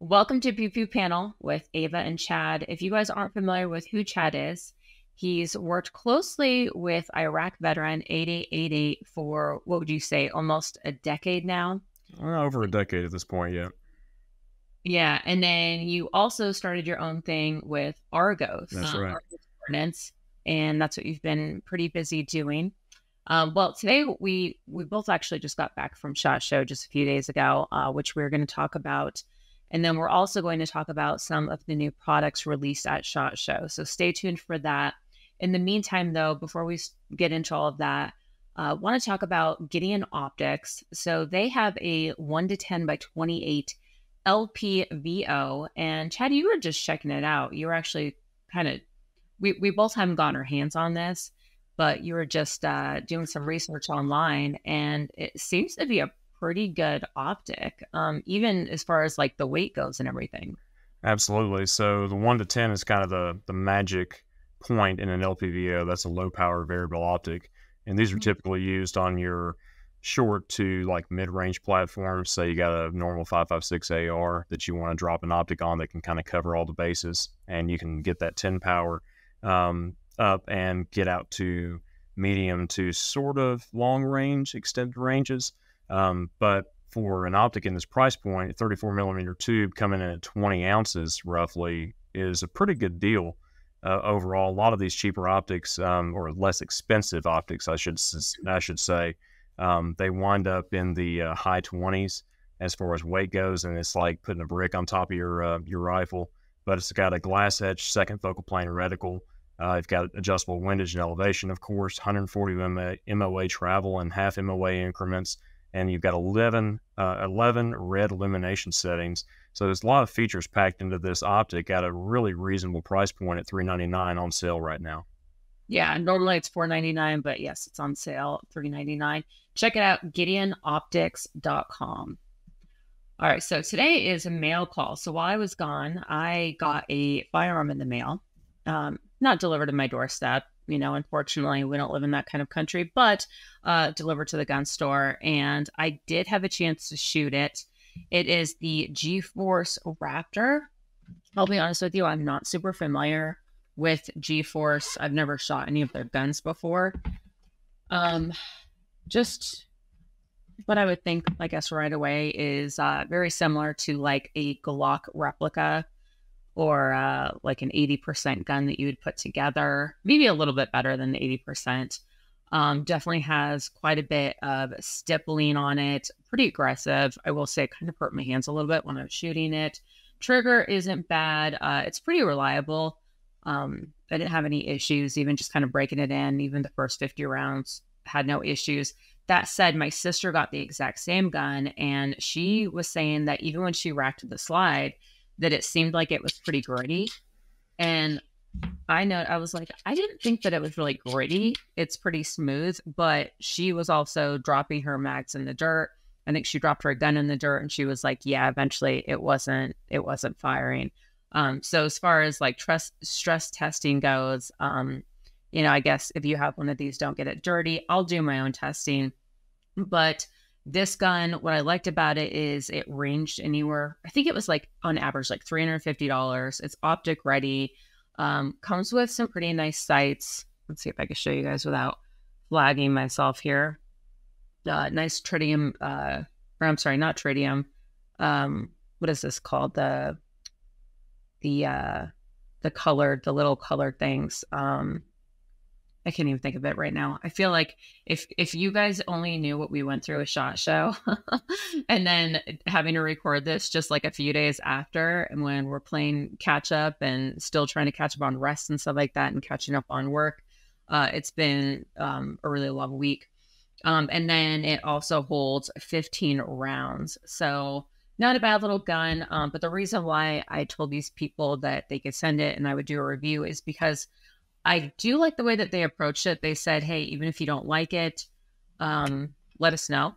Welcome to Pew Pew Panel with Ava and Chad. If you guys aren't familiar with who Chad is, he's worked closely with Iraq veteran 8888 for what would you say, almost a decade now? over a decade at this point, yeah. Yeah, and then you also started your own thing with Argos. That's right. Argos and that's what you've been pretty busy doing. Um, well, today we we both actually just got back from Shot Show just a few days ago, uh, which we're going to talk about, and then we're also going to talk about some of the new products released at Shot Show. So stay tuned for that. In the meantime, though, before we get into all of that, I uh, want to talk about Gideon Optics. So they have a one to ten by twenty eight LPVO, and Chad, you were just checking it out. You were actually kind of we we both haven't gotten our hands on this but you were just uh, doing some research online and it seems to be a pretty good optic, um, even as far as like the weight goes and everything. Absolutely. So the one to 10 is kind of the, the magic point in an LPVO. That's a low power variable optic. And these are mm-hmm. typically used on your short to like mid range platforms. Say you got a normal 556 AR that you want to drop an optic on that can kind of cover all the bases and you can get that 10 power. Um, up and get out to medium to sort of long range, extended ranges. Um, but for an optic in this price point, 34 millimeter tube coming in at 20 ounces roughly is a pretty good deal uh, overall. A lot of these cheaper optics, um, or less expensive optics, I should I should say, um, they wind up in the uh, high 20s as far as weight goes, and it's like putting a brick on top of your uh, your rifle. But it's got a glass etched second focal plane reticle. Uh, you've got adjustable windage and elevation, of course, 140 MOA, MOA travel and half MOA increments, and you've got 11, uh, 11 red illumination settings. So there's a lot of features packed into this optic at a really reasonable price point at 399 on sale right now. Yeah, normally it's 499, but yes, it's on sale 399. Check it out, GideonOptics.com. All right, so today is a mail call. So while I was gone, I got a firearm in the mail. Um, not delivered to my doorstep. You know, unfortunately, we don't live in that kind of country, but uh, delivered to the gun store. And I did have a chance to shoot it. It is the G Force Raptor. I'll be honest with you, I'm not super familiar with G Force. I've never shot any of their guns before. Um, just what I would think, I guess, right away is uh, very similar to like a Glock replica or uh, like an 80% gun that you would put together, maybe a little bit better than the 80%. Um, definitely has quite a bit of stippling on it, pretty aggressive. I will say, kind of hurt my hands a little bit when I was shooting it. Trigger isn't bad, uh, it's pretty reliable. Um, I didn't have any issues, even just kind of breaking it in. Even the first 50 rounds had no issues. That said, my sister got the exact same gun, and she was saying that even when she racked the slide, that it seemed like it was pretty gritty. And I know I was like, I didn't think that it was really gritty. It's pretty smooth, but she was also dropping her mags in the dirt. I think she dropped her gun in the dirt and she was like, yeah, eventually it wasn't it wasn't firing. Um, so as far as like stress stress testing goes, um, you know, I guess if you have one of these, don't get it dirty. I'll do my own testing. But this gun, what I liked about it is it ranged anywhere. I think it was like on average like $350. It's optic ready. Um, comes with some pretty nice sights. Let's see if I can show you guys without flagging myself here. Uh, nice tritium, uh, or I'm sorry, not tritium. Um, what is this called? The the uh, the colored, the little colored things. Um, I can't even think of it right now. I feel like if if you guys only knew what we went through a shot show and then having to record this just like a few days after and when we're playing catch up and still trying to catch up on rest and stuff like that and catching up on work, uh, it's been um, a really long week. Um, and then it also holds 15 rounds. So not a bad little gun. Um, but the reason why I told these people that they could send it and I would do a review is because I do like the way that they approached it. They said, hey, even if you don't like it, um, let us know.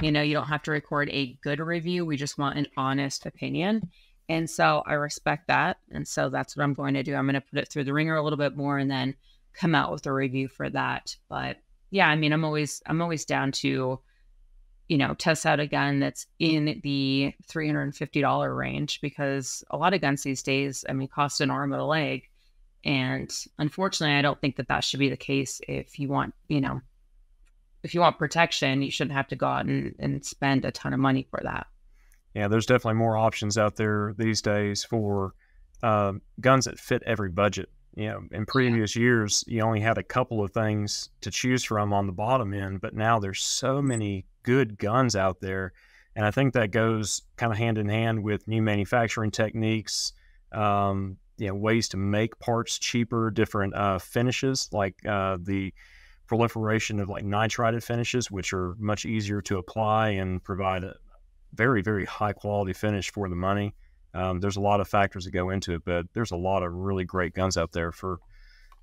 You know, you don't have to record a good review. We just want an honest opinion. And so I respect that. And so that's what I'm going to do. I'm going to put it through the ringer a little bit more and then come out with a review for that. But yeah, I mean, I'm always I'm always down to you know, test out a gun that's in the $350 range because a lot of guns these days, I mean, cost an arm and a leg. And unfortunately, I don't think that that should be the case if you want, you know, if you want protection, you shouldn't have to go out and, and spend a ton of money for that. Yeah, there's definitely more options out there these days for uh, guns that fit every budget. You know, in previous years, you only had a couple of things to choose from on the bottom end, but now there's so many good guns out there. And I think that goes kind of hand in hand with new manufacturing techniques, um, you know, ways to make parts cheaper, different uh, finishes, like uh, the proliferation of like nitrided finishes, which are much easier to apply and provide a very, very high quality finish for the money. Um, there's a lot of factors that go into it, but there's a lot of really great guns out there for,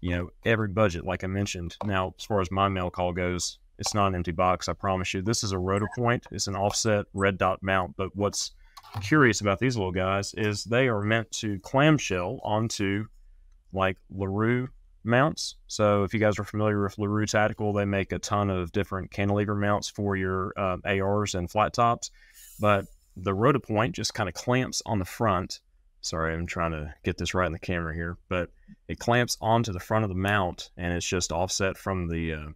you know, every budget, like I mentioned. Now, as far as my mail call goes, it's not an empty box, I promise you. This is a RotoPoint. It's an offset red dot mount. But what's curious about these little guys is they are meant to clamshell onto like LaRue mounts. So if you guys are familiar with LaRue Tactical, they make a ton of different cantilever mounts for your uh, ARs and flat tops. But the RotoPoint just kind of clamps on the front. Sorry, I'm trying to get this right in the camera here, but it clamps onto the front of the mount and it's just offset from the uh,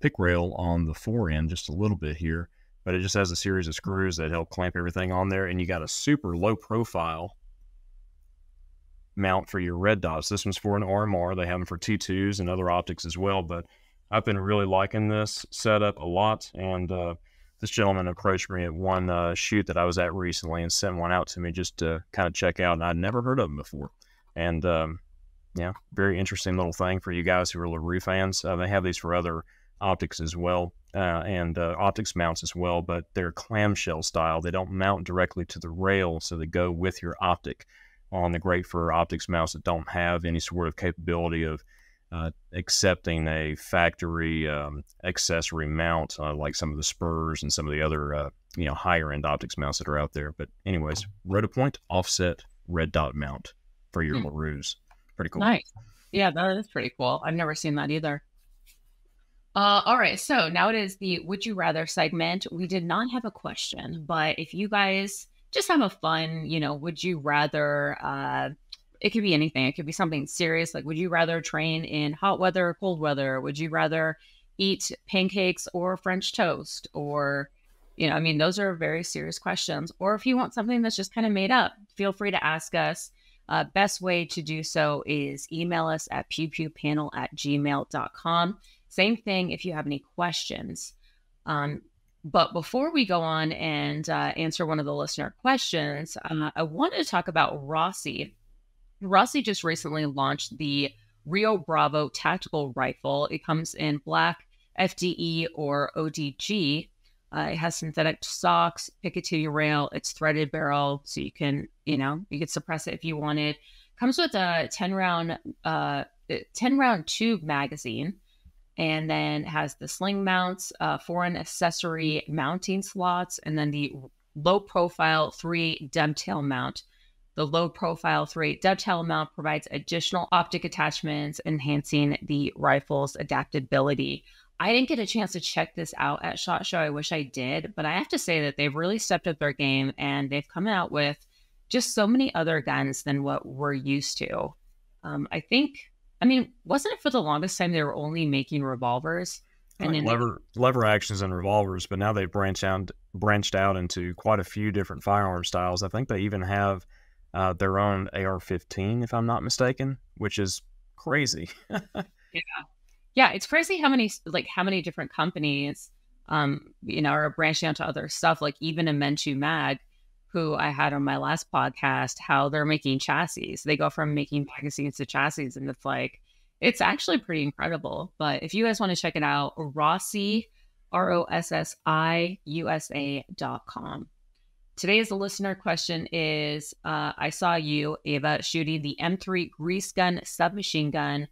pick rail on the fore end just a little bit here, but it just has a series of screws that help clamp everything on there. And you got a super low profile mount for your red dots. This one's for an RMR. They have them for T2s and other optics as well. But I've been really liking this setup a lot. And uh, this gentleman approached me at one uh, shoot that I was at recently and sent one out to me just to kind of check out. And I'd never heard of them before. And um, yeah, very interesting little thing for you guys who are LaRue fans. Uh, they have these for other optics as well, uh, and uh, optics mounts as well, but they're clamshell style. They don't mount directly to the rail, so they go with your optic on the great for optics mounts that don't have any sort of capability of uh, accepting a factory um, accessory mount uh, like some of the Spuhrs and some of the other uh, you know higher end optics mounts that are out there. But anyways, RotoPoint offset red dot mount for your hmm. LaRues. Pretty cool. Nice. Yeah, that is pretty cool. I've never seen that either. Uh, all right. So now it is the Would You Rather segment. We did not have a question, but if you guys just have a fun, you know, would you rather, uh, it could be anything. It could be something serious. Like, would you rather train in hot weather or cold weather? Would you rather eat pancakes or French toast? Or, you know, I mean, those are very serious questions. Or if you want something that's just kind of made up, feel free to ask us. Uh, best way to do so is email us at pewpewpanel at gmail.com. Same thing if you have any questions. Um, but before we go on and uh, answer one of the listener questions, uh, I wanted to talk about Rossi. Rossi just recently launched the Rio Bravo tactical rifle. It comes in black, FDE, or ODG. Uh, it has synthetic stocks, Picatinny rail. It's threaded barrel, so you can, you know, you could suppress it if you wanted. Comes with a ten round, uh, ten round tube magazine and then has the sling mounts, uh, forend accessory mounting slots, and then the low profile three dovetail mount. The low profile three dovetail mount provides additional optic attachments, enhancing the rifle's adaptability. I didn't get a chance to check this out at SHOT Show. I wish I did, but I have to say that they've really stepped up their game and they've come out with just so many other guns than what we're used to. Um, I think I mean, wasn't it for the longest time they were only making revolvers? And like lever lever actions and revolvers, but now they've branched out branched out into quite a few different firearm styles. I think they even have uh, their own AR-15, if I'm not mistaken, which is crazy. yeah, yeah, it's crazy how many like how many different companies, um, you know, are branching out to other stuff. Like even Amend2 Mag who I had on my last podcast, how they're making chassis. They go from making magazines to chassis, and it's like, it's actually pretty incredible. But if you guys want to check it out, Rossi, R O S S I U S A dot com. Today's listener question is uh, I saw you, Ava, shooting the M3 grease gun submachine gun.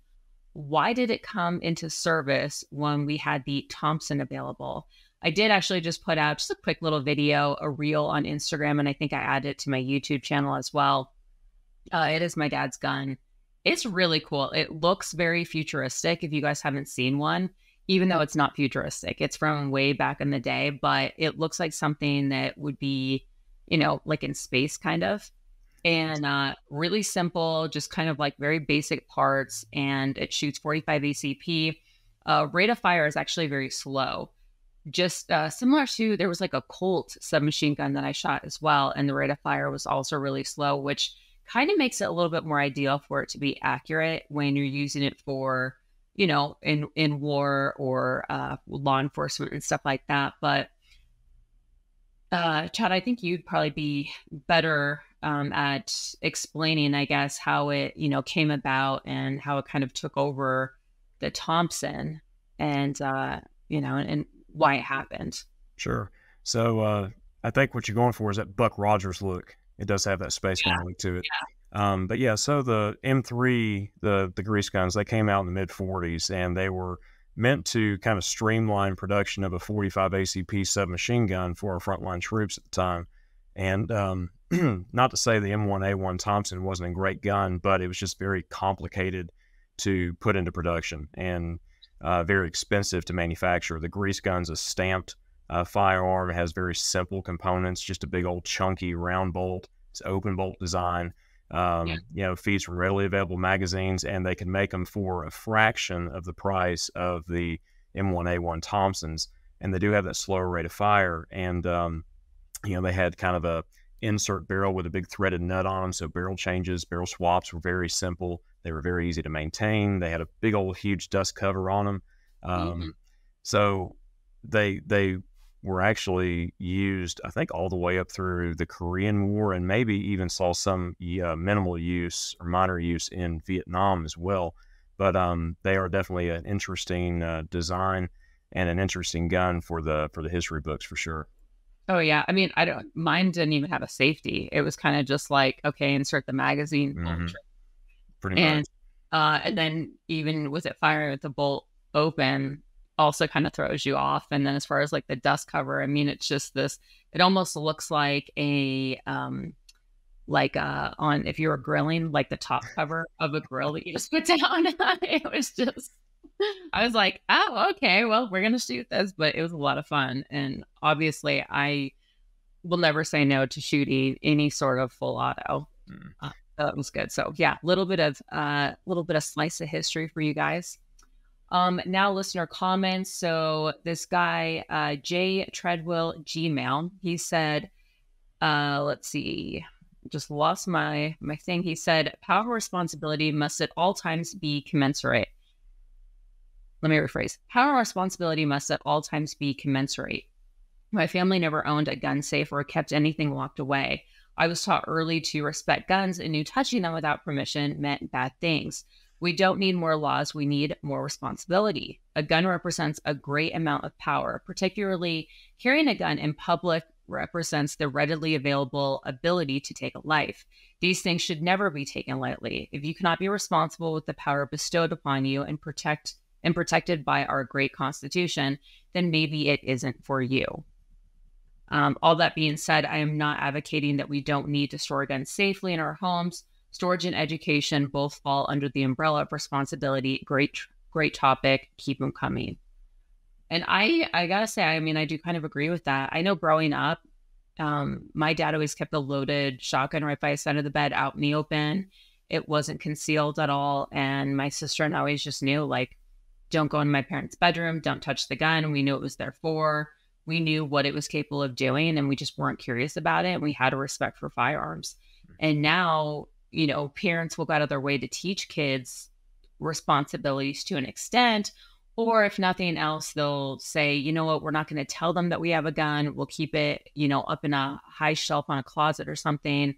Why did it come into service when we had the Thompson available? I did actually just put out just a quick little video, a reel on Instagram, and I think I added it to my YouTube channel as well. Uh, it is my dad's gun. It's really cool. It looks very futuristic if you guys haven't seen one. even though it's not futuristic. It's from way back in the day, but it looks like something that would be, you know, like in space kind of. And uh, really simple, just kind of like very basic parts. And it shoots 45 ACP. Uh, rate of fire is actually very slow. Just uh, similar to there was like a Colt submachine gun that I shot as well. And the rate of fire was also really slow, which kind of makes it a little bit more ideal for it to be accurate when you're using it for you know, in in war or uh, law enforcement and stuff like that. But uh, Chad, I think you'd probably be better um, at explaining, I guess, how it you know came about and how it kind of took over the Thompson and uh, you know and, and why it happened. Sure. So uh, I think what you're going for is that Buck Rogers look. It does have that space yeah. look to it. Yeah. Um, but yeah, so the M3, the the grease guns, they came out in the mid 40s, and they were meant to kind of streamline production of a 45 ACP submachine gun for our frontline troops at the time. And um, not to say the M1A1 Thompson wasn't a great gun, but it was just very complicated to put into production and uh, very expensive to manufacture. The grease gun's a stamped uh, firearm. It has very simple components, just a big old chunky round bolt. It's open bolt design um, yeah. you know, feeds from readily available magazines, and they can make them for a fraction of the price of the M1A1 Thompsons. And they do have that slower rate of fire. And, um, you know, they had kind of a insert barrel with a big threaded nut on them. So barrel changes, barrel swaps were very simple. They were very easy to maintain. They had a big old huge dust cover on them. Um, mm-hmm. So they they were actually used, I think, all the way up through the Korean War, and maybe even saw some uh, minimal use or minor use in Vietnam as well. But um, they are definitely an interesting uh, design and an interesting gun for the for the history books for sure. Oh yeah, I mean, I don't. Mine didn't even have a safety. It was kind of just like, okay, insert the magazine. Mm-hmm. Pretty and, much. Uh, and then even with it firing with the bolt open, also kind of throws you off. And then as far as like the dust cover, I mean, it's just this, it almost looks like a, um, like uh on if you were grilling like the top cover of a grill that you just put down it was just i was like oh okay well we're gonna shoot this but it was a lot of fun and obviously i will never say no to shooting any sort of full auto mm. uh, that was good so yeah a little bit of a uh, little bit of slice of history for you guys um, now listener comments. So this guy, uh, J Treadwell Gmail, he said, uh, let's see, just lost my my thing. He said, power responsibility must at all times be commensurate. Let me rephrase. Power responsibility must at all times be commensurate. My family never owned a gun safe or kept anything locked away. I was taught early to respect guns and knew touching them without permission meant bad things. We don't need more laws, we need more responsibility. A gun represents a great amount of power, particularly carrying a gun in public represents the readily available ability to take a life. These things should never be taken lightly. If you cannot be responsible with the power bestowed upon you and protect and protected by our great constitution, then maybe it isn't for you. Um, all that being said, I am not advocating that we don't need to store guns safely in our homes storage and education both fall under the umbrella of responsibility. Great, great topic. Keep them coming. And I, I gotta say, I mean, I do kind of agree with that. I know growing up, um, my dad always kept a loaded shotgun right by his side of the bed out in the open. It wasn't concealed at all. And my sister and I always just knew, like, don't go in my parents' bedroom, don't touch the gun. We knew it was there for. We knew what it was capable of doing, and we just weren't curious about it. And we had a respect for firearms. Mm-hmm. And now you know, parents will go out of their way to teach kids responsibilities to an extent. Or if nothing else, they'll say, you know what, we're not going to tell them that we have a gun. We'll keep it, you know, up in a high shelf on a closet or something.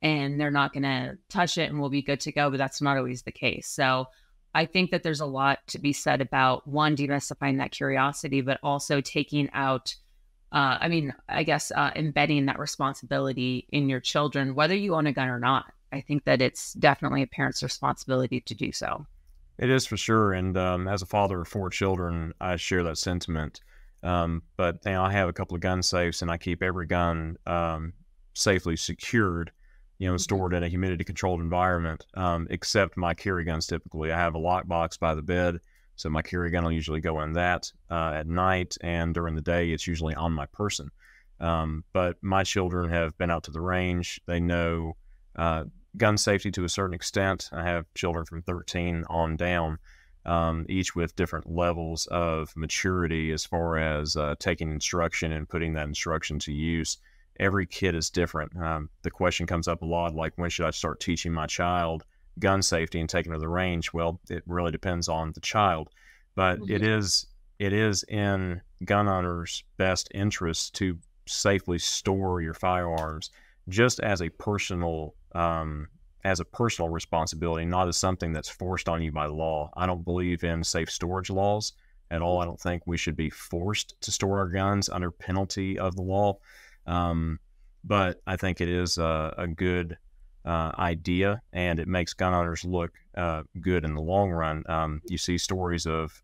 And they're not going to touch it and we'll be good to go. But that's not always the case. So I think that there's a lot to be said about one, demystifying that curiosity, but also taking out uh, I mean, I guess uh, embedding that responsibility in your children, whether you own a gun or not. I think that it's definitely a parent's responsibility to do so. It is for sure. And um, as a father of four children, I share that sentiment. Um, but you I have a couple of gun safes and I keep every gun um, safely secured, you know, mm-hmm. stored in a humidity controlled environment, um, except my carry guns typically. I have a lockbox by the bed So my carry gun will usually go in that uh, at night, and during the day, it's usually on my person. Um, but my children have been out to the range. They know uh, gun safety to a certain extent. I have children from 13 on down, um, each with different levels of maturity as far as uh, taking instruction and putting that instruction to use. Every kid is different. Um, the question comes up a lot like, when should I start teaching my child gun safety and taking to the range? Well, it really depends on the child, but mm-hmm. it is it is in gun owners' best interest to safely store your firearms just as a personal um, as a personal responsibility, not as something that's forced on you by law. I don't believe in safe storage laws at all. I don't think we should be forced to store our guns under penalty of the law. Um, but I think it is a, a good uh, idea, and it makes gun owners look uh, good in the long run. Um, you see stories of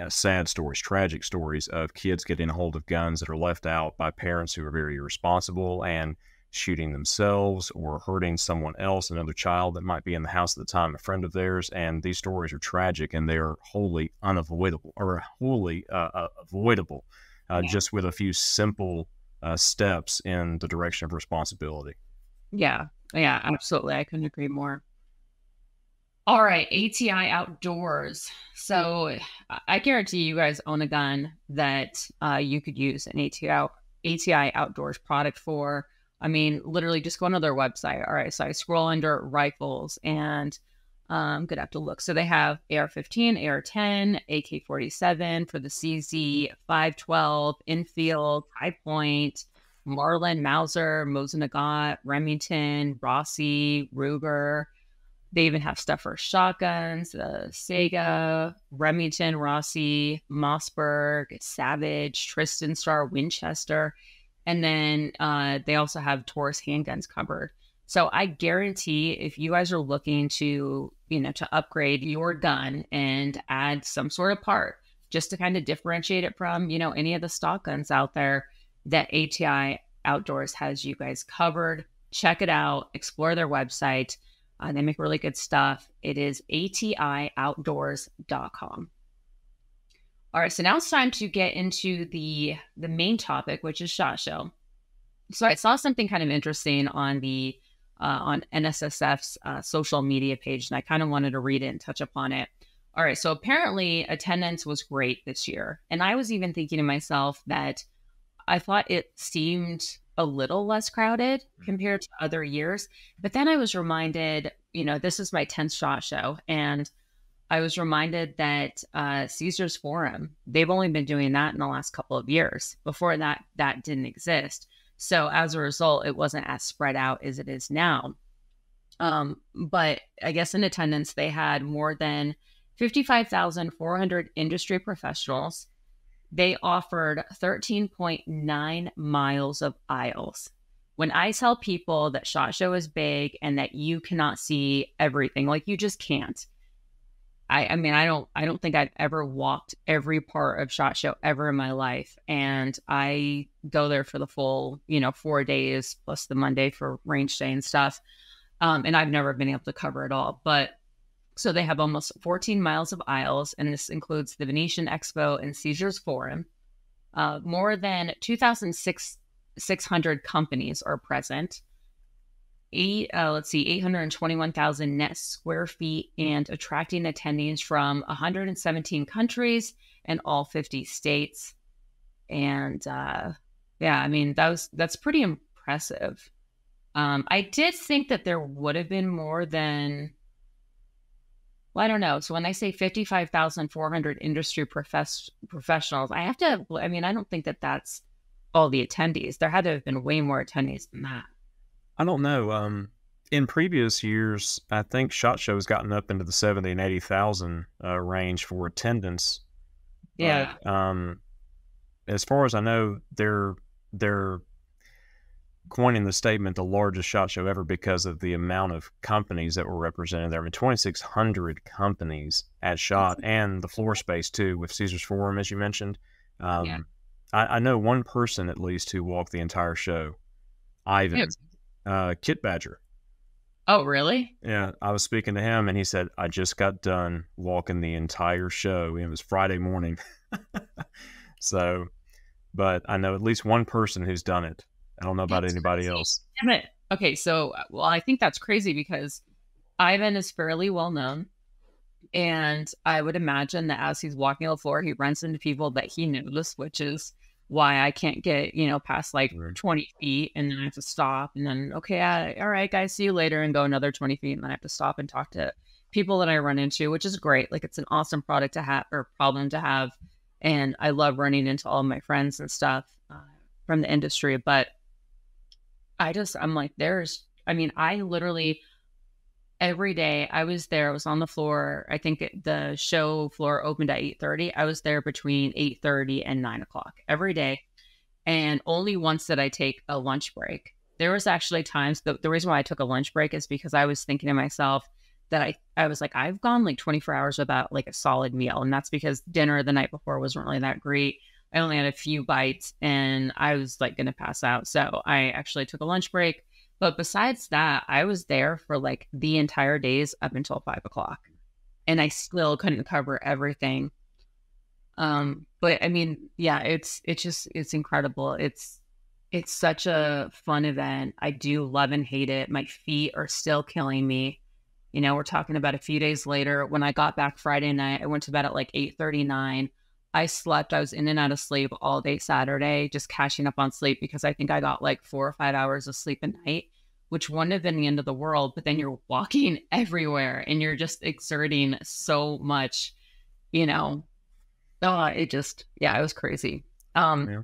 uh, sad stories, tragic stories of kids getting a hold of guns that are left out by parents who are very irresponsible and shooting themselves or hurting someone else, another child that might be in the house at the time, a friend of theirs. And these stories are tragic and they are wholly unavoidable or wholly uh, uh, avoidable uh, yeah. just with a few simple uh, steps in the direction of responsibility. Yeah, yeah, absolutely. I couldn't agree more. All right, ATI Outdoors. So I guarantee you guys own a gun that uh, you could use an ATI, ATI Outdoors product for. I mean, literally just go onto their website. All right. So I scroll under rifles and I'm going to have to look. So they have AR 15, AR 10, AK 47 for the CZ 512, Enfield, Hi-Point, Marlin, Mauser, Mosin Nagant, Remington, Rossi, Ruger. They even have stuff for shotguns, uh, Saiga, Remington, Rossi, Mossberg, Savage, Tristan Star, Winchester. And then uh, they also have Taurus handguns covered. So I guarantee if you guys are looking to, you know, to upgrade your gun and add some sort of part just to kind of differentiate it from, you know, any of the stock guns out there, that ATI Outdoors has you guys covered. Check it out, explore their website. Uh, they make really good stuff. It is atioutdoors.com. All right, so now it's time to get into the the main topic, which is shot show. So I saw something kind of interesting on the uh, on NSSF's uh, social media page, and I kind of wanted to read it and touch upon it. All right, so apparently attendance was great this year, and I was even thinking to myself that I thought it seemed a little less crowded mm. compared to other years, but then I was reminded, you know, this is my tenth shot show, and I was reminded that uh, Caesar's Forum, they've only been doing that in the last couple of years. Before that, that didn't exist. So as a result, it wasn't as spread out as it is now. Um, but I guess in attendance, they had more than 55,400 industry professionals. They offered 13.9 miles of aisles. When I tell people that SHOT Show is big and that you cannot see everything, like you just can't I, I mean, I don't, I don't think I've ever walked every part of Shot Show ever in my life, and I go there for the full, you know, four days plus the Monday for range day and stuff. Um, and I've never been able to cover it all, but so they have almost 14 miles of aisles, and this includes the Venetian Expo and Caesars Forum. Uh, more than 2,600 companies are present eight, uh, let's see, 821,000 net square feet and attracting attendees from 117 countries and all 50 states. And uh, yeah, I mean, that was, that's pretty impressive. Um, I did think that there would have been more than, well, I don't know. So when I say 55,400 industry profess- professionals, I have to, I mean, I don't think that that's all the attendees. There had to have been way more attendees than that. I don't know. Um, in previous years, I think Shot Show has gotten up into the seventy and eighty thousand uh, range for attendance. Yeah. But, um, as far as I know, they're they're coining the statement the largest shot show ever because of the amount of companies that were represented there. I mean, 2,600 companies at Shot and the floor space too with Caesar's Forum, as you mentioned. Um, yeah. I, I, know one person at least who walked the entire show, Ivan uh, Kit Badger. Oh, really? Yeah, I was speaking to him, and he said I just got done walking the entire show. It was Friday morning, so. But I know at least one person who's done it. I don't know about that's anybody crazy. else. Damn it. Okay, so well, I think that's crazy because Ivan is fairly well known. And I would imagine that as he's walking the floor, he runs into people that he knows, which is why I can't get, you know, past like right. 20 feet and then I have to stop and then, okay, I, all right, guys, see you later and go another 20 feet. And then I have to stop and talk to people that I run into, which is great. Like it's an awesome product to have or problem to have. And I love running into all of my friends and stuff uh, from the industry. But I just, I'm like, there's, I mean, I literally, every day I was there. I was on the floor. I think the show floor opened at eight thirty. I was there between eight thirty and nine o'clock every day, and only once did I take a lunch break. There was actually times the, the reason why I took a lunch break is because I was thinking to myself that I I was like I've gone like twenty four hours without like a solid meal, and that's because dinner the night before wasn't really that great. I only had a few bites, and I was like going to pass out. So I actually took a lunch break but besides that, I was there for like the entire days up until five o'clock. And I still couldn't cover everything. Um, but I mean, yeah, it's it's just it's incredible. It's it's such a fun event. I do love and hate it. My feet are still killing me. You know, we're talking about a few days later. When I got back Friday night, I went to bed at like 8:39. I slept. I was in and out of sleep all day Saturday, just catching up on sleep because I think I got like four or five hours of sleep a night, which wouldn't have been the end of the world. But then you're walking everywhere and you're just exerting so much, you know. Oh, it just, yeah, it was crazy. Um, yeah.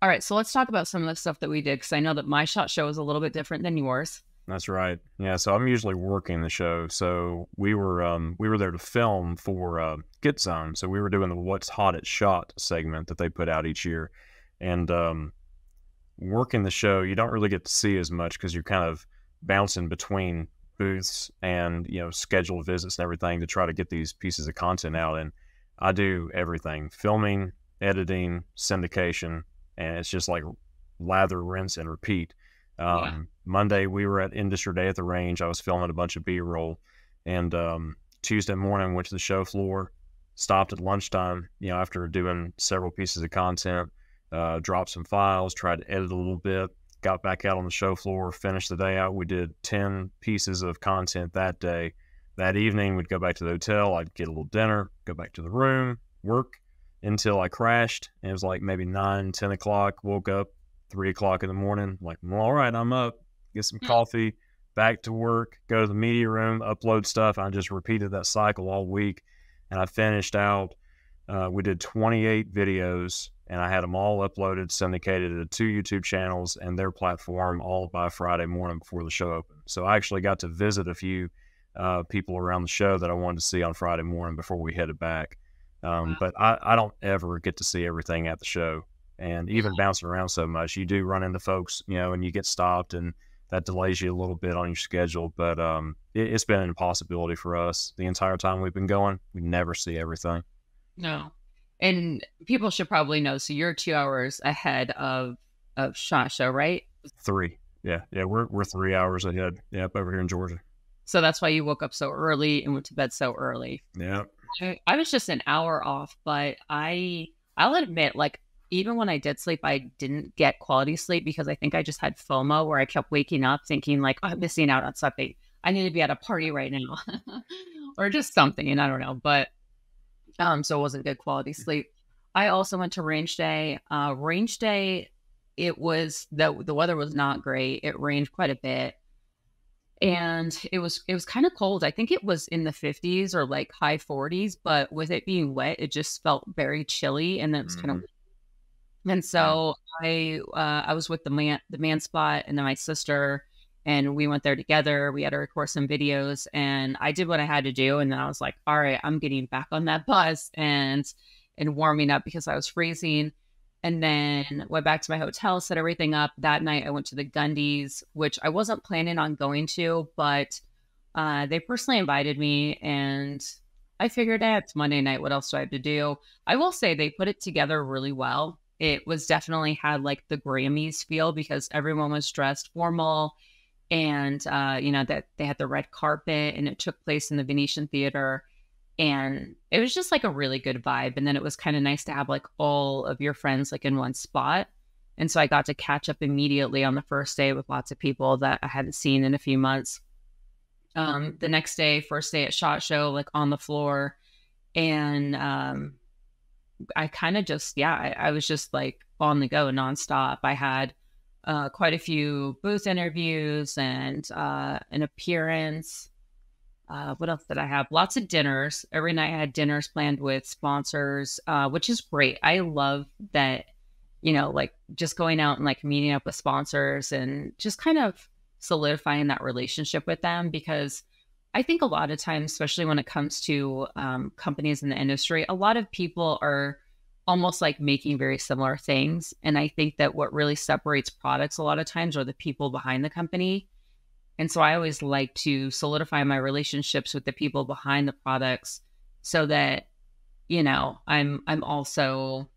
All right, so let's talk about some of the stuff that we did because I know that my shot show is a little bit different than yours. That's right. Yeah. So I'm usually working the show. So we were um, we were there to film for uh, Get Zone. So we were doing the What's Hot at Shot segment that they put out each year, and um, working the show, you don't really get to see as much because you're kind of bouncing between booths and you know scheduled visits and everything to try to get these pieces of content out. And I do everything: filming, editing, syndication, and it's just like lather, rinse, and repeat. Um, yeah. Monday we were at Industry Day at the range. I was filming a bunch of B roll, and um, Tuesday morning went to the show floor. Stopped at lunchtime. You know, after doing several pieces of content, uh, dropped some files, tried to edit a little bit. Got back out on the show floor, finished the day out. We did ten pieces of content that day. That evening, we'd go back to the hotel. I'd get a little dinner, go back to the room, work until I crashed. it was like maybe nine, ten o'clock. Woke up, three o'clock in the morning. I'm like, well, all right, I'm up. Get some coffee, back to work, go to the media room, upload stuff. I just repeated that cycle all week, and I finished out. Uh, we did 28 videos, and I had them all uploaded, syndicated to two YouTube channels and their platform, all by Friday morning before the show opened. So I actually got to visit a few uh, people around the show that I wanted to see on Friday morning before we headed back. Um, wow. But I, I don't ever get to see everything at the show and even bouncing around so much, you do run into folks, you know, and you get stopped, and that delays you a little bit on your schedule. But um, it, has been an impossibility for us the entire time we've been going. We never see everything. No, and people should probably know. So you're two hours ahead of of Shot Show, right? Three. Yeah, yeah, we're we're three hours ahead. Yep, over here in Georgia. So that's why you woke up so early and went to bed so early. Yeah. I, I was just an hour off, but I I'll admit, like even when I did sleep, I didn't get quality sleep because I think I just had FOMO where I kept waking up thinking like, oh, I'm missing out on something. I need to be at a party right now or just something. And I don't know, but um, so it wasn't good quality sleep. I also went to range day. Uh, range day, it was the the weather was not great. It rained quite a bit, and it was it was kind of cold. I think it was in the 50s or like high 40s, but with it being wet, it just felt very chilly, and then it was mm-hmm. kind of and so I uh, I was with the man the man spot and then my sister and we went there together. We had to record some videos and I did what I had to do and then I was like, all right, I'm getting back on that bus and and warming up because I was freezing. And then went back to my hotel, set everything up. That night I went to the Gundies, which I wasn't planning on going to, but uh, they personally invited me and I figured hey, it's Monday night. What else do I have to do? I will say they put it together really well it was definitely had like the Grammys feel because everyone was dressed formal and uh, you know that they had the red carpet, and it took place in the Venetian Theater, and it was just like a really good vibe. And then it was kind of nice to have like all of your friends like in one spot. And so I got to catch up immediately on the first day with lots of people that I hadn't seen in a few months. Um, the next day, first day at Shot Show, like on the floor, and um, I kind of just yeah, I, I was just like on the go nonstop. I had uh, quite a few booth interviews and uh, an appearance. Uh, what else did I have? Lots of dinners. Every night I had dinners planned with sponsors, uh, which is great. I love that, you know, like just going out and like meeting up with sponsors and just kind of solidifying that relationship with them because I think a lot of times, especially when it comes to um, companies in the industry, a lot of people are almost like making very similar things. And I think that what really separates products a lot of times are the people behind the company. And so I always like to solidify my relationships with the people behind the products so that, you know, I'm I'm also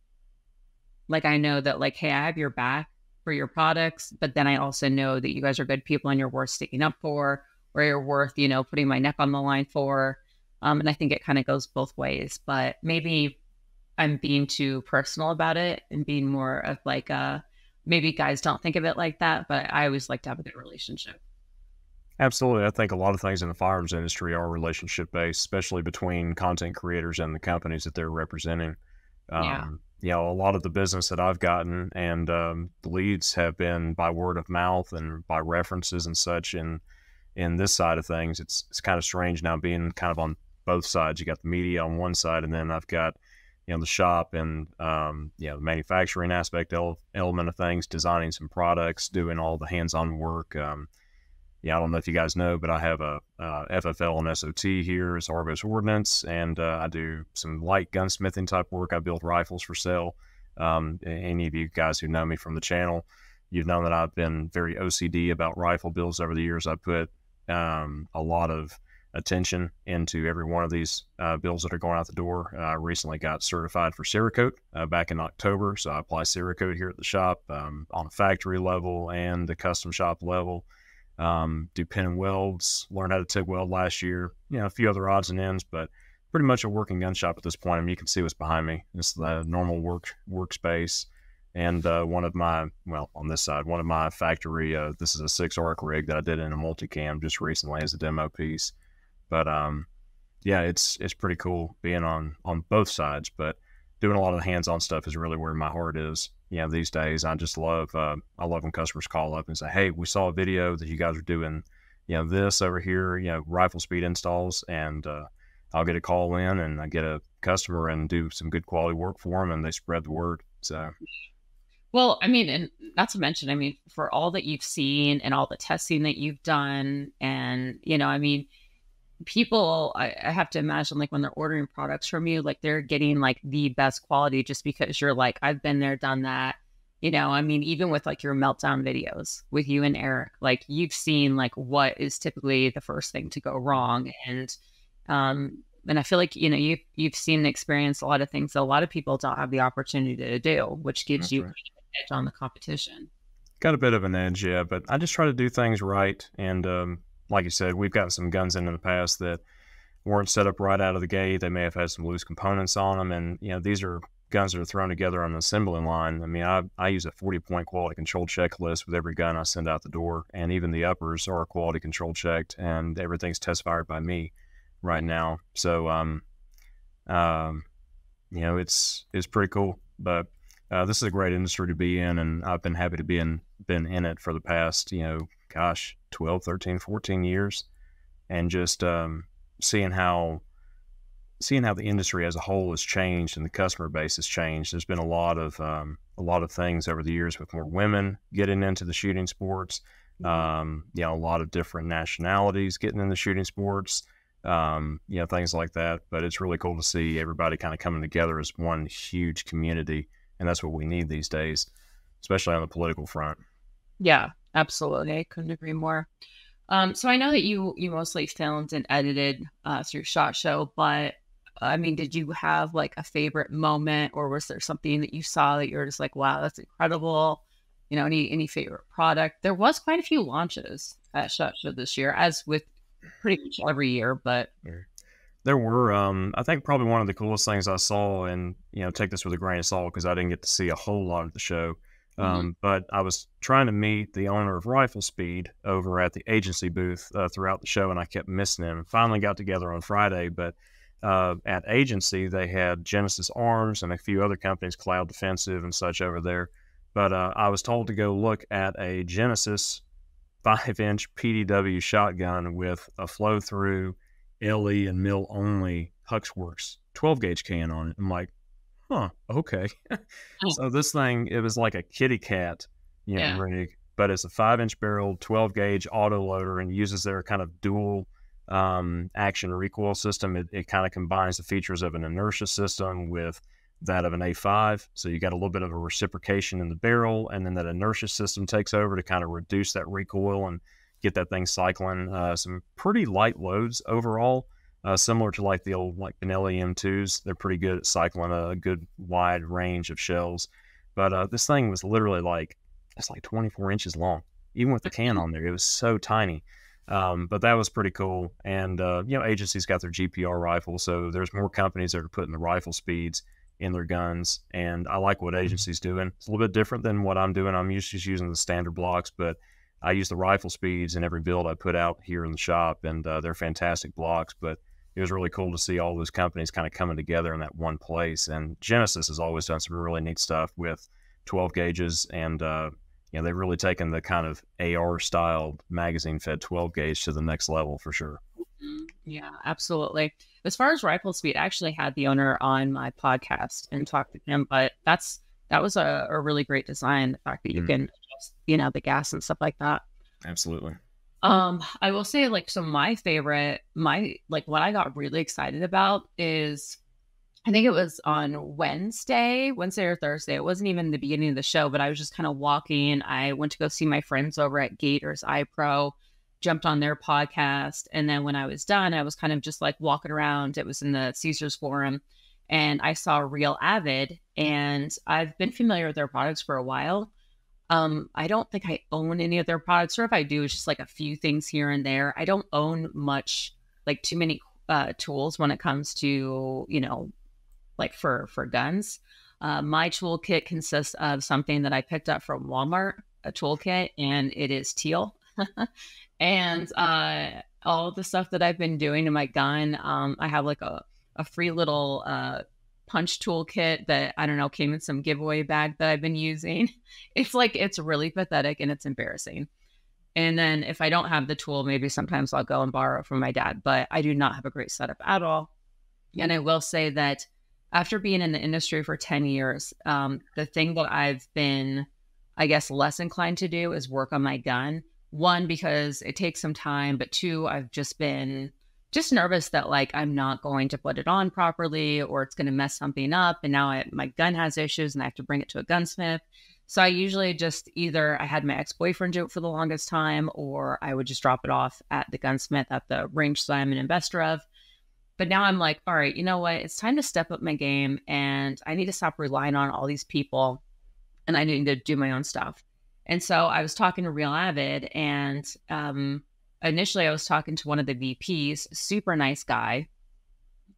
like I know that like, hey, I have your back for your products, but then I also know that you guys are good people and you're worth sticking up for or you're worth, you know, putting my neck on the line for. Um, and I think it kind of goes both ways. But maybe I'm being too personal about it and being more of like a maybe guys don't think of it like that, but I always like to have a good relationship. Absolutely. I think a lot of things in the firearms industry are relationship based, especially between content creators and the companies that they're representing. Um, yeah. You know, a lot of the business that I've gotten and um, the leads have been by word of mouth and by references and such. And in this side of things, it's it's kind of strange now being kind of on both sides. You got the media on one side, and then I've got you know the shop and um, you know the manufacturing aspect element of things, designing some products, doing all the hands-on work. Um, yeah, I don't know if you guys know, but I have a, a FFL and SOT here as Argos Ordnance, and uh, I do some light gunsmithing type work. I build rifles for sale. Um, any of you guys who know me from the channel, you've known that I've been very OCD about rifle builds over the years. I put um, a lot of attention into every one of these uh, bills that are going out the door. Uh, I recently got certified for Cerakote uh, back in October, so I apply Cerakote here at the shop um, on a factory level and the custom shop level. Um, do pin and welds, learned how to TIG weld last year, you know, a few other odds and ends, but pretty much a working gun shop at this point. I mean, you can see what's behind me. It's the normal work workspace. And uh, one of my, well, on this side, one of my factory, uh, this is a six arc rig that I did in a multicam just recently as a demo piece. But um, yeah, it's it's pretty cool being on on both sides. But doing a lot of hands-on stuff is really where my heart is. You know, these days I just love uh, I love when customers call up and say, "Hey, we saw a video that you guys are doing, you know, this over here, you know, rifle speed installs," and uh, I'll get a call in and I get a customer and do some good quality work for them, and they spread the word. So. Well, I mean, and not to mention, I mean, for all that you've seen and all the testing that you've done, and you know, I mean, people I, I, have to imagine like when they're ordering products from you like they're getting like the best quality just because you're like i've been there done that you know i mean even with like your meltdown videos with you and eric like you've seen like what is typically the first thing to go wrong and um and i feel like you know you you've seen and experienced a lot of things that a lot of people don't have the opportunity to do which gives That's you right. Edge on the competition got a bit of an edge yeah but i just try to do things right and um like you said, we've gotten some guns in, in the past that weren't set up right out of the gate. They may have had some loose components on them, and you know these are guns that are thrown together on the assembly line. I mean, I, I use a 40 point quality control checklist with every gun I send out the door, and even the uppers are quality control checked, and everything's test fired by me right now. So, um, um, you know, it's it's pretty cool. But uh, this is a great industry to be in, and I've been happy to be in been in it for the past you know gosh, 12, 13, 14 years, and just um, seeing how seeing how the industry as a whole has changed and the customer base has changed. There's been a lot of um, a lot of things over the years with more women getting into the shooting sports. Mm-hmm. Um, you know, a lot of different nationalities getting into the shooting sports. Um, you know, things like that. But it's really cool to see everybody kind of coming together as one huge community, and that's what we need these days, especially on the political front. Yeah, absolutely. I couldn't agree more. Um, so I know that you you mostly filmed and edited uh, through Shot Show, but I mean, did you have like a favorite moment, or was there something that you saw that you're just like, wow, that's incredible? You know, any any favorite product? There was quite a few launches at Shot Show this year, as with pretty much every year. But there were, um, I think, probably one of the coolest things I saw, and you know, take this with a grain of salt because I didn't get to see a whole lot of the show. Mm-hmm. Um. But I was trying to meet the owner of Rifle Speed over at the agency booth uh, throughout the show, and I kept missing him. Finally got together on Friday, but uh, at agency they had Genesis Arms and a few other companies, Cloud Defensive and such over there. But uh, I was told to go look at a Genesis five inch PDW shotgun with a flow through LE and mill only HUXWRX 12 gauge can on it. I'm like, huh, okay. So this thing, it was like a kitty cat, you know, yeah. rig, but it's a five inch barrel, 12 gauge auto loader and uses their kind of dual um, action recoil system. It, it kind of combines the features of an inertia system with that of an A5. So you got a little bit of a reciprocation in the barrel, and then that inertia system takes over to kind of reduce that recoil and get that thing cycling. Uh, some pretty light loads overall, uh, similar to like the old like Benelli M2s. They're pretty good at cycling a good wide range of shells. But uh, this thing was literally like it's like 24 inches long, even with the can on there. It was so tiny. Um, but that was pretty cool. And uh, you know, agencies got their GPR rifles, so there's more companies that are putting the RifleSpeeds in their guns. And I like what mm-hmm. agency's doing. It's a little bit different than what I'm doing. I'm used to using the standard blocks, but I use the RifleSpeeds in every build I put out here in the shop, and uh, they're fantastic blocks. But it was really cool to see all those companies kind of coming together in that one place. And Genesis has always done some really neat stuff with 12 gauges, and uh, you know they've really taken the kind of AR style magazine fed 12 gauge to the next level for sure. Mm-hmm. Yeah, absolutely. As far as RifleSpeed, I actually had the owner on my podcast and talked to him, but that's that was a, a really great design. The fact that you mm. can you know, the gas and stuff like that. Absolutely. Um, I will say like so my favorite, my like what I got really excited about is I think it was on Wednesday, Wednesday or Thursday. It wasn't even the beginning of the show, but I was just kind of walking. I went to go see my friends over at Gators iPro jumped on their podcast. And then when I was done, I was kind of just like walking around. It was in the Caesars Forum and I saw Real Avid and I've been familiar with their products for a while. Um, I don't think I own any of their products, or if I do, it's just like a few things here and there. I don't own much, like too many uh, tools when it comes to, you know, like for for guns. Uh, my toolkit consists of something that I picked up from Walmart, a toolkit, and it is teal. and uh, all the stuff that I've been doing to my gun. Um, I have like a, a free little uh, punch toolkit that I don't know came in some giveaway bag that I've been using. It's like it's really pathetic and it's embarrassing. And then if I don't have the tool, maybe sometimes I'll go and borrow from my dad, but I do not have a great setup at all. And I will say that after being in the industry for 10 years, um, the thing that I've been, I guess, less inclined to do is work on my gun one because it takes some time but two i've just been just nervous that like i'm not going to put it on properly or it's going to mess something up and now I, my gun has issues and i have to bring it to a gunsmith. So i usually just either i had my ex-boyfriend do it for the longest time or i would just drop it off at the gunsmith at the range that i'm an investor of. But now i'm like all right you know what? It's time to step up my game and i need to stop relying on all these people and i need to do my own stuff. And so I was talking to Real Avid, and um, initially I was talking to one of the VPs, super nice guy.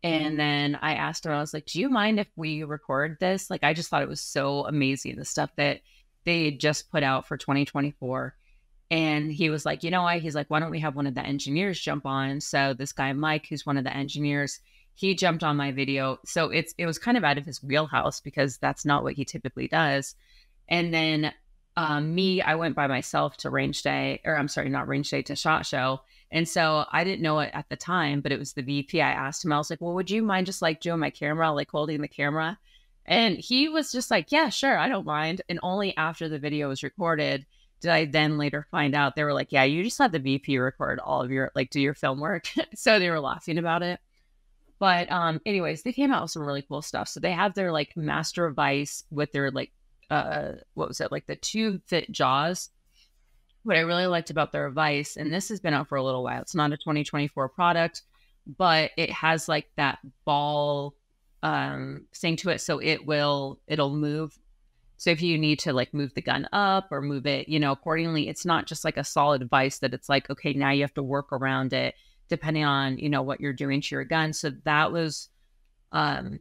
And mm-hmm. then I asked him, I was like, Do you mind if we record this? Like, I just thought it was so amazing, the stuff that they had just put out for 2024. And he was like, You know what? He's like, Why don't we have one of the engineers jump on? So this guy, Mike, who's one of the engineers, he jumped on my video. So it's it was kind of out of his wheelhouse because that's not what he typically does. And then um, me, I went by myself to range day, or I'm sorry, not range day to shot show. And so I didn't know it at the time, but it was the VP. I asked him, I was like, well, would you mind just like doing my camera, like holding the camera? And he was just like, yeah, sure, I don't mind. And only after the video was recorded did I then later find out they were like, yeah, you just had the VP record all of your, like, do your film work. so they were laughing about it. But, um, anyways, they came out with some really cool stuff. So they have their like master vice with their like uh, what was it like the two fit jaws. What I really liked about their Vice, and this has been out for a little while. It's not a 2024 product, but it has like that ball um thing to it, so it will it'll move. So if you need to like move the gun up or move it, you know, accordingly, it's not just like a solid vice that it's like, okay, now you have to work around it depending on, you know, what you're doing to your gun. So that was um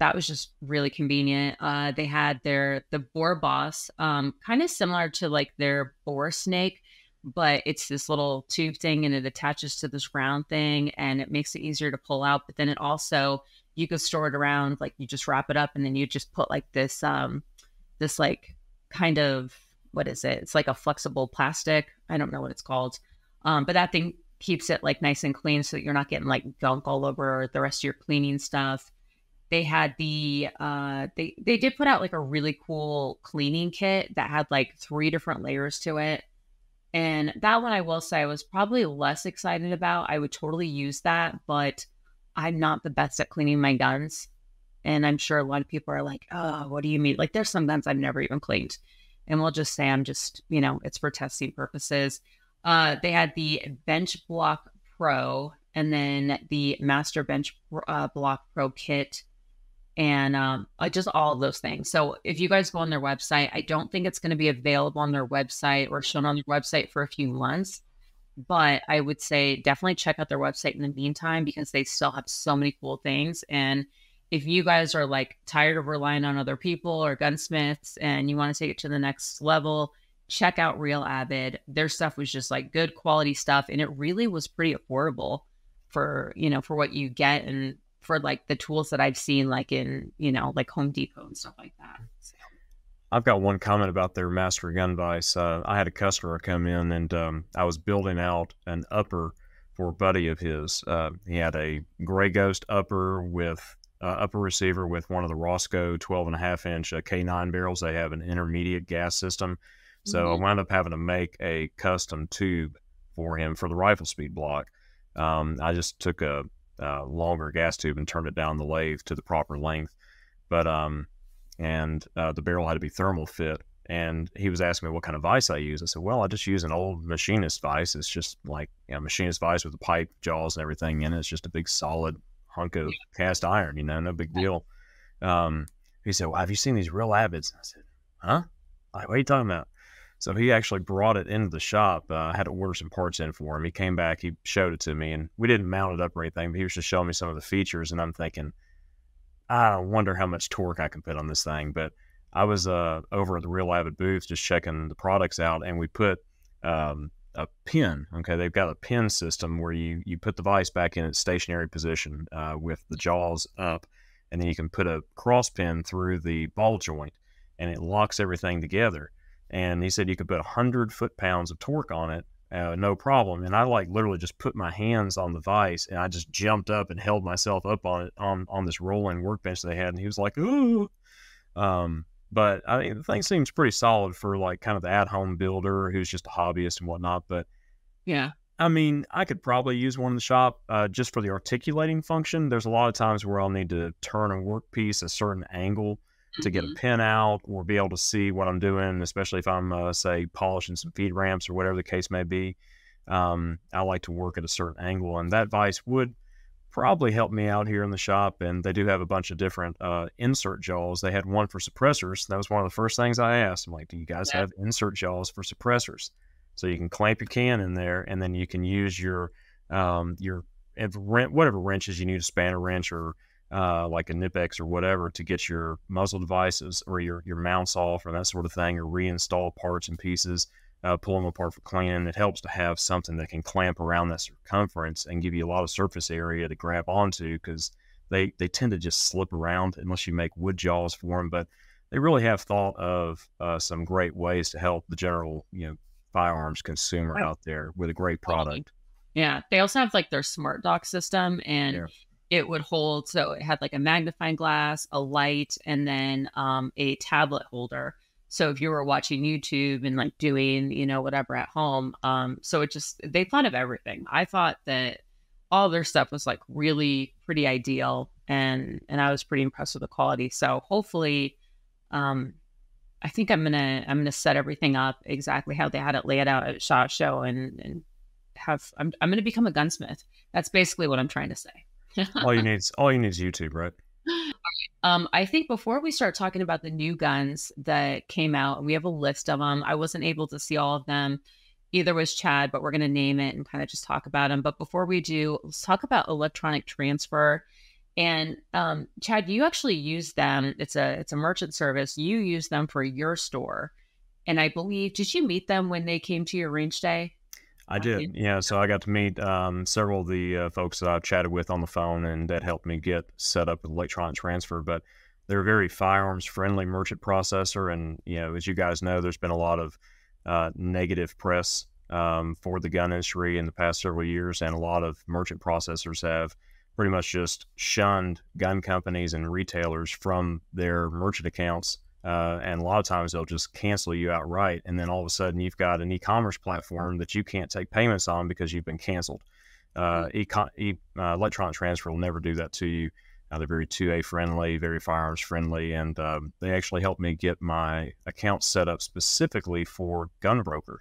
that was just really convenient. Uh they had their the Bore Boss, um, kind of similar to like their BoreSnake, but it's this little tube thing and it attaches to this round thing and it makes it easier to pull out. But then it also you could store it around, like you just wrap it up and then you just put like this um this like kind of what is it? It's like a flexible plastic. I don't know what it's called. Um, but that thing keeps it like nice and clean so that you're not getting like gunk all over the rest of your cleaning stuff. They had the uh they they did put out like a really cool cleaning kit that had like three different layers to it. And that one I will say I was probably less excited about. I would totally use that, but I'm not the best at cleaning my guns. And I'm sure a lot of people are like, oh, what do you mean? Like, there's some guns I've never even cleaned. And we'll just say I'm just, you know, it's for testing purposes. Uh, they had the Bench Block Pro and then the Master Bench uh, Block Pro kit and um, just all of those things. So if you guys go on their website, I don't think it's going to be available on their website or shown on their website for a few months. But I would say definitely check out their website in the meantime because they still have so many cool things. And if you guys are like tired of relying on other people or gunsmiths and you want to take it to the next level, check out Real Avid. Their stuff was just like good quality stuff and it really was pretty affordable for, you know, for what you get and for like the tools that I've seen like in, you know, like Home Depot and stuff like that. So. I've got one comment about their master gun vise. Uh, I had a customer come in and um, I was building out an upper for a buddy of his. Uh, he had a Grey Ghost upper with uh, upper receiver with one of the Rosco 12 and a half inch uh, K9 barrels. They have an intermediate gas system. So mm-hmm. I wound up having to make a custom tube for him for the RifleSpeed block. Um, I just took a, a, longer gas tube and turned it down the lathe to the proper length. But, um, and uh, the barrel had to be thermal fit. And he was asking me what kind of vise I use. I said, well, I just use an old machinist vise. It's just like you know, machinist vise with the pipe jaws and everything in it. It's just a big solid hunk of cast iron, you know, no big deal. Um, he said, well, have you seen these real Avids? I said, huh? Like, what are you talking about? So he actually brought it into the shop. Uh, had to order some parts in for him. He came back, he showed it to me, and we didn't mount it up or anything, but he was just showing me some of the features. And I'm thinking, I wonder how much torque I can put on this thing. But I was uh, over at the Real Avid booth just checking the products out, and we put um, a pin. Okay, they've got a pin system where you you put the vise back in its stationary position uh, with the jaws up, and then you can put a cross pin through the ball joint, and it locks everything together. And he said you could put hundred foot pounds of torque on it, uh, no problem. And I like literally just put my hands on the vise, and I just jumped up and held myself up on it on on this rolling workbench they had, and he was like, "Ooh." Um, but I mean, the thing seems pretty solid for like kind of the at home builder who's just a hobbyist and whatnot. But yeah, I mean, I could probably use one in the shop uh, just for the articulating function. There's a lot of times where I'll need to turn a workpiece a certain angle. To get a mm-hmm. pin out or be able to see what I'm doing, especially if I'm, uh, say, polishing some feed ramps or whatever the case may be. Um, I like to work at a certain angle, and that vise would probably help me out here in the shop. And they do have a bunch of different uh, insert jaws. They had one for suppressors. That was one of the first things I asked. I'm like, do you guys have insert jaws for suppressors? So you can clamp your can in there, and then you can use your um, your whatever wrenches you need, a spanner wrench or uh, like a Knipex or whatever, to get your muzzle devices or your your mounts off or that sort of thing, or reinstall parts and pieces uh, pull them apart for cleaning. It helps to have something that can clamp around that circumference and give you a lot of surface area to grab onto because they, they tend to just slip around unless you make wood jaws for them. But they really have thought of uh, some great ways to help the general, you know, firearms consumer out there with a great product. Yeah. They also have like their smart dock system and yeah. It would hold, so it had like a magnifying glass, a light, and then um, a tablet holder so if you were watching YouTube and like doing, you know, whatever at home, um, so it just they thought of everything. I thought that all their stuff was like really pretty ideal and and I was pretty impressed with the quality. So hopefully um I think I'm gonna I'm gonna set everything up exactly how they had it laid out at Shot Show and and have I'm I'm gonna become a gunsmith. That's basically what I'm trying to say. all you need is all you need is YouTube, right? Um, I think before we start talking about the new guns that came out, we have a list of them. I wasn't able to see all of them. Either was Chad, but we're going to name it and kind of just talk about them. But before we do, let's talk about electronic transfer. And um, Chad, you actually use them. It's a it's a merchant service. You use them for your store, and I believe did you meet them when they came to your range day? I did, yeah. So I got to meet um, several of the uh, folks that I chatted with on the phone, and that helped me get set up with electronic transfer. But they're a very firearms friendly merchant processor, and you know, as you guys know, there's been a lot of uh, negative press um, for the gun industry in the past several years, and a lot of merchant processors have pretty much just shunned gun companies and retailers from their merchant accounts uh, and a lot of times they'll just cancel you outright. And then all of a sudden you've got an e commerce platform that you can't take payments on because you've been canceled. Uh, mm. e- uh, electronic transfer will never do that to you. Uh, they're very 2A friendly, very firearms friendly, and um, they actually helped me get my account set up specifically for Gunbroker.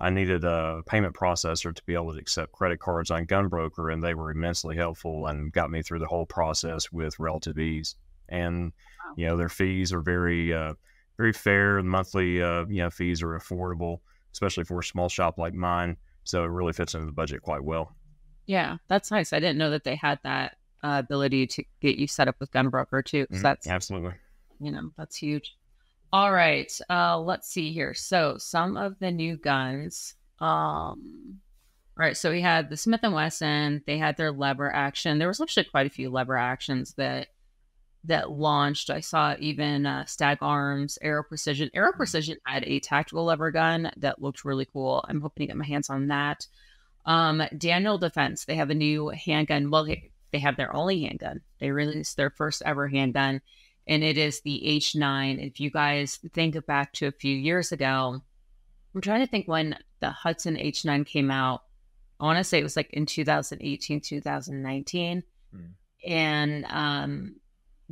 I needed a payment processor to be able to accept credit cards on Gunbroker, and they were immensely helpful and got me through the whole process with relative ease. And you know, their fees are very, uh, very fair. The monthly, uh, you know, fees are affordable, especially for a small shop like mine. So it really fits into the budget quite well. Yeah, that's nice. I didn't know that they had that uh, ability to get you set up with Gunbroker too. So mm, that's absolutely, you know, that's huge. All right, uh, let's see here. So some of the new guns. Um, all right, so we had the Smith and Wesson. They had their lever action. There was actually quite a few lever actions that that launched. I saw even uh, Stag Arms, Aero Precision. Aero mm-hmm. Precision had a tactical lever gun that looked really cool. I'm hoping to get my hands on that. Um, Daniel Defense, they have a new handgun. Well, they, they have their only handgun. They released their first ever handgun, and it is the H9. If you guys think back to a few years ago, I'm trying to think when the Hudson H9 came out. I want to say it was like in 2018, 2019. Hmm. And um,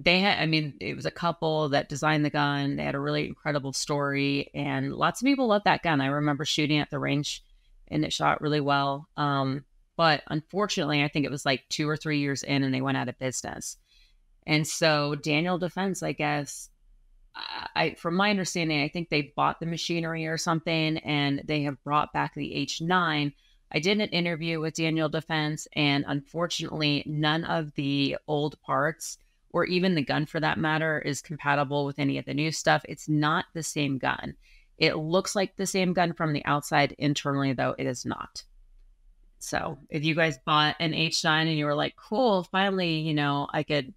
they had, I mean, it was a couple that designed the gun. They had a really incredible story, and lots of people loved that gun. I remember shooting at the range, and it shot really well. Um, but unfortunately, I think it was like two or three years in, and they went out of business. And so Daniel Defense, I guess, I from my understanding, I think they bought the machinery or something, and they have brought back the H9. I did an interview with Daniel Defense, and unfortunately, none of the old parts or even the gun for that matter, is compatible with any of the new stuff. It's not the same gun. It looks like the same gun from the outside. Internally, though, it is not. So if you guys bought an H9 and you were like, cool, finally, you know, I could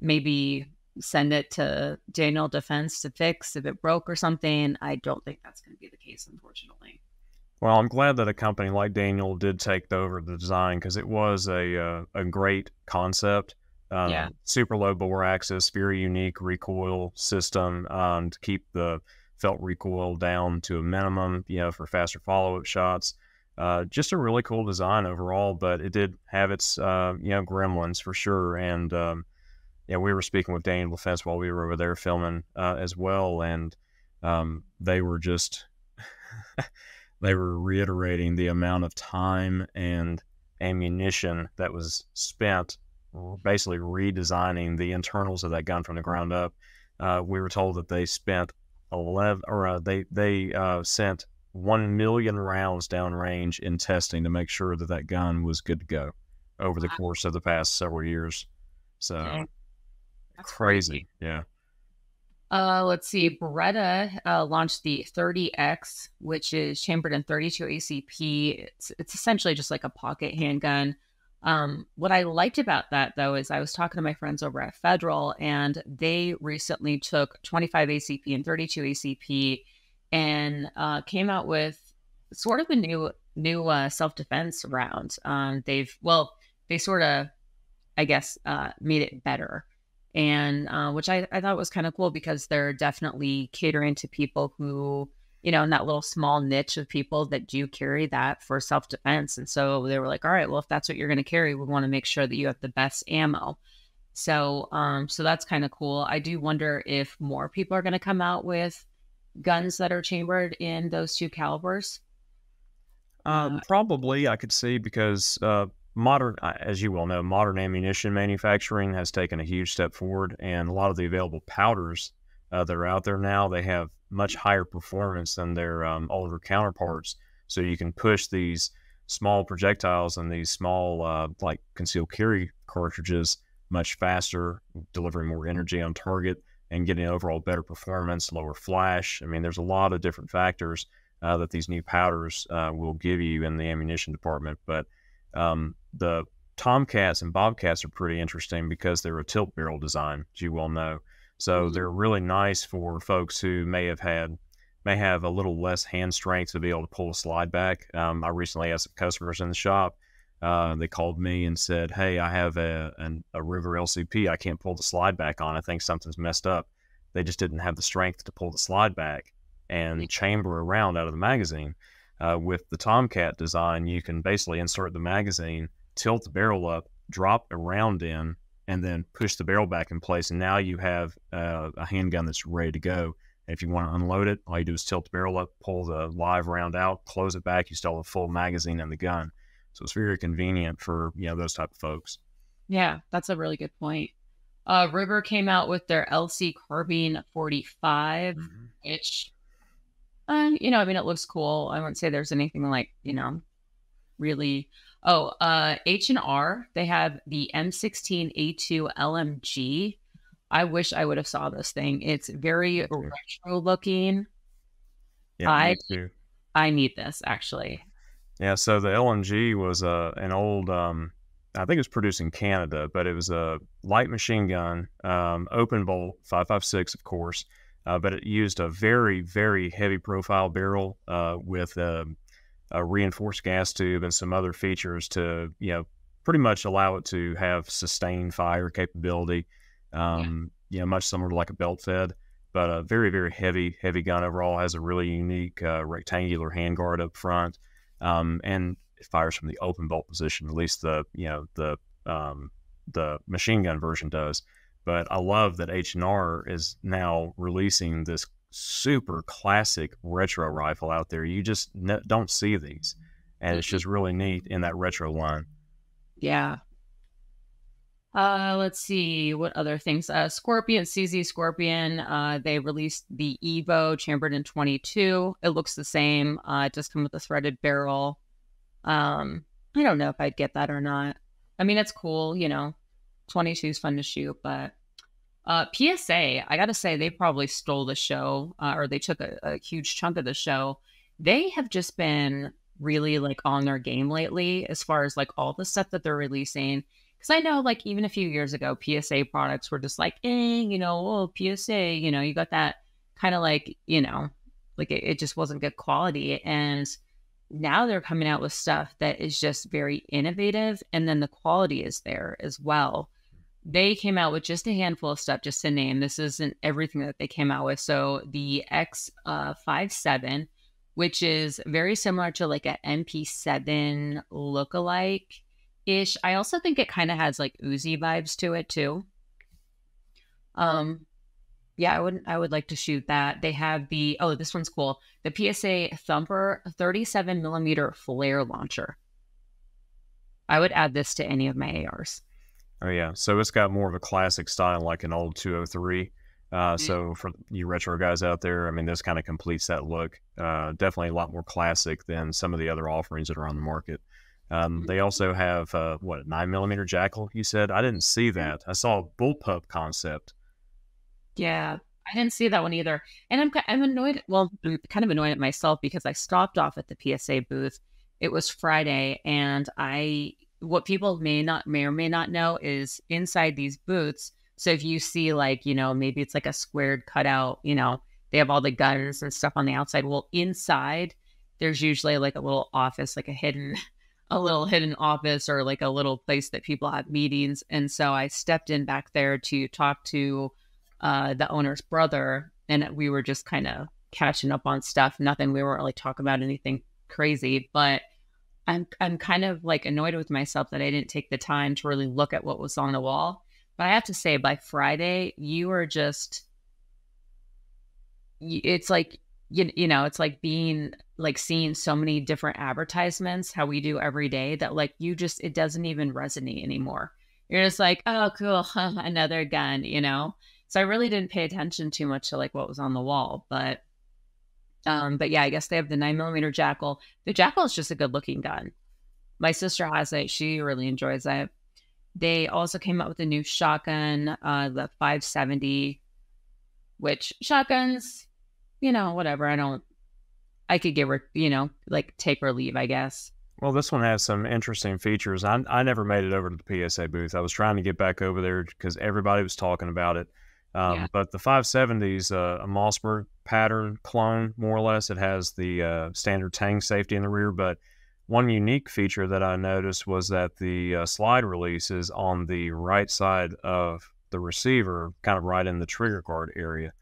maybe send it to Daniel Defense to fix if it broke or something, I don't think that's going to be the case, unfortunately. Well, I'm glad that a company like Daniel did take over the design because it was a uh, a great concept. Um, yeah. Super low bore axis, very unique recoil system um, to keep the felt recoil down to a minimum, you know, for faster follow up shots. Uh, just a really cool design overall, but it did have its, uh, you know, gremlins for sure. And, um, yeah, we were speaking with Daniel Defense while we were over there filming uh, as well. And um, they were just, they were reiterating the amount of time and ammunition that was spent basically redesigning the internals of that gun from the ground up. Uh, we were told that they spent 11 or uh, they they uh, sent 1 million rounds downrange in testing to make sure that that gun was good to go over the course of the past several years. So okay. crazy. crazy. Yeah. Uh, let's see. Beretta uh, launched the 30X, which is chambered in 32 ACP. It's, it's essentially just like a pocket handgun. Um, what I liked about that though is I was talking to my friends over at Federal, and they recently took 25 ACP and 32 ACP and uh, came out with sort of a new new uh, self defense round. Um, they've well, they sort of, I guess, uh, made it better, and uh, which I, I thought was kind of cool because they're definitely catering to people who you know, in that little small niche of people that do carry that for self defense. And so they were like, all right, well, if that's what you're going to carry, we want to make sure that you have the best ammo. So, um, so that's kind of cool. I do wonder if more people are going to come out with guns that are chambered in those two calibers. Um, uh, probably, I could see because uh, modern, as you well know, modern ammunition manufacturing has taken a huge step forward, and a lot of the available powders uh, that are out there now, they have much higher performance than their um, older counterparts. So you can push these small projectiles and these small, uh, like concealed carry cartridges, much faster, delivering more energy on target and getting overall better performance, lower flash. I mean, there's a lot of different factors uh, that these new powders uh, will give you in the ammunition department. But um, the Tomcats and Bobcats are pretty interesting because they're a tilt barrel design, as you well know. So mm-hmm. they're really nice for folks who may have had may have a little less hand strength to be able to pull a slide back. Um, I recently had some customers in the shop. Uh, they called me and said, "Hey, I have a an, a Ruger LCP. I can't pull the slide back on. I think something's messed up." They just didn't have the strength to pull the slide back and chamber around out of the magazine. Uh, with the Tomcat design, you can basically insert the magazine, tilt the barrel up, drop a round in, and then push the barrel back in place. And now you have uh, a handgun that's ready to go. And if you want to unload it, all you do is tilt the barrel up, pull the live round out, close it back. You still have a full magazine in the gun. So it's very convenient for you know those type of folks. Yeah, that's a really good point. Uh, Ruger came out with their LC Carbine 45, mm-hmm. which, uh, you know, I mean, it looks cool. I wouldn't say there's anything like, you know, really. Oh, uh, H and R. They have the M16A2 LMG. I wish I would have saw this thing. It's very retro looking. Yeah, I I need this actually. Yeah, so the LMG was uh, an old um, I think it was produced in Canada, but it was a light machine gun, um, open bolt, 5.56, of course, uh, but it used a very, very heavy profile barrel uh, with a, a, reinforced gas tube and some other features to, you know, pretty much allow it to have sustained fire capability, um, yeah. you know, much similar to like a belt fed, but a very, very heavy, heavy gun overall. Has a really unique uh, rectangular handguard up front. Um, and it fires from the open bolt position. At least the you know the um, the machine gun version does. But I love that H and R is now releasing this super classic retro rifle out there. You just don't see these, and it's just really neat in that retro line. Yeah. Uh, let's see what other things. Uh, Scorpion, CZ Scorpion. Uh, they released the Evo chambered in 22. It looks the same. Uh, it does come with a threaded barrel. Um, I don't know if I'd get that or not. I mean, it's cool, you know. 22 is fun to shoot, but uh, PSA, I got to say, they probably stole the show uh, or they took a, a huge chunk of the show. They have just been really like on their game lately as far as like all the stuff that they're releasing. Because I know, like, even a few years ago, PSA products were just like, eh, you know, oh, PSA, you know, you got that kind of like, you know, like it, it just wasn't good quality. And now they're coming out with stuff that is just very innovative and then the quality is there as well they came out with just a handful of stuff just to name this isn't everything that they came out with so the x uh, 57 which is very similar to like a mp7 look-alike ish i also think it kind of has like uzi vibes to it too um yeah, I would I would like to shoot that. They have the oh, this one's cool. The PSA Thumper 37 millimeter flare launcher. I would add this to any of my ARs. Oh yeah, so it's got more of a classic style, like an old 203. Uh, mm-hmm. So for you retro guys out there, I mean, this kind of completes that look. Uh, definitely a lot more classic than some of the other offerings that are on the market. Um, mm-hmm. they also have uh, what nine millimeter jackal. You said I didn't see that. I saw a bullpup concept. Yeah, I didn't see that one either. And I'm I'm annoyed. Well, I'm kind of annoyed at myself because I stopped off at the PSA booth. It was Friday, and I what people may not may or may not know is inside these boots. So if you see like you know maybe it's like a squared cutout, you know they have all the guns and stuff on the outside. Well, inside there's usually like a little office, like a hidden a little hidden office or like a little place that people have meetings. And so I stepped in back there to talk to uh, the owner's brother, and we were just kind of catching up on stuff. Nothing. We weren't really talking about anything crazy, but I'm I'm kind of like annoyed with myself that I didn't take the time to really look at what was on the wall. But I have to say, by Friday, you are just. It's like you, you know, it's like being like seeing so many different advertisements, how we do every day, that like you just, it doesn't even resonate anymore. You're just like, oh, cool, another gun, you know? So I really didn't pay attention too much to like what was on the wall. But, um, but yeah, I guess they have the nine millimeter Jackal. The Jackal is just a good looking gun. My sister has it. She really enjoys it. They also came out with a new shotgun, uh, the 570, which shotguns, you know, whatever. I don't, I could give her, you know, like take or leave, I guess. Well, this one has some interesting features. I, I never made it over to the PSA booth. I was trying to get back over there because everybody was talking about it. Um, yeah. But the 570 is uh, a Mossberg pattern clone, more or less. It has the uh, standard tang safety in the rear, but one unique feature that I noticed was that the uh, slide release is on the right side of the receiver, kind of right in the trigger guard area.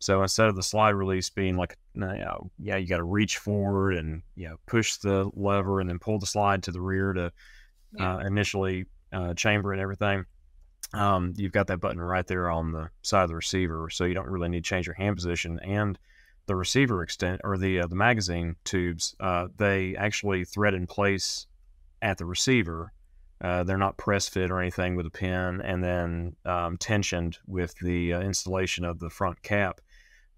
So instead of the slide release being like, you know, yeah, you got to reach forward and you know push the lever and then pull the slide to the rear to yeah. uh, initially uh, chamber and everything. Um, you've got that button right there on the side of the receiver, so you don't really need to change your hand position. And the receiver extent or the uh, the magazine tubes, uh, they actually thread in place at the receiver. Uh, they're not press fit or anything with a pin, and then um, tensioned with the uh, installation of the front cap.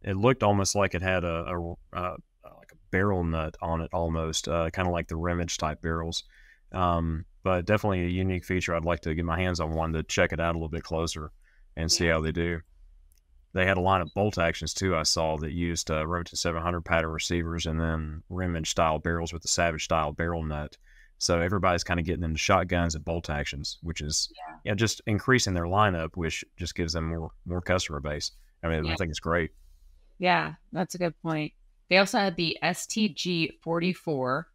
It looked almost like it had a, a uh, like a barrel nut on it, almost uh, kind of like the Remage type barrels. Um, but definitely a unique feature. I'd like to get my hands on one to check it out a little bit closer and see how they do. They had a line of bolt actions too. I saw that used uh, Remington 700 pattern receivers and then Remage style barrels with the Savage style barrel nut. So everybody's kind of getting into shotguns and bolt actions, which is yeah. just increasing their lineup, which just gives them more more customer base. I mean, yeah. I think it's great. Yeah, that's a good point. They also had the STG 44,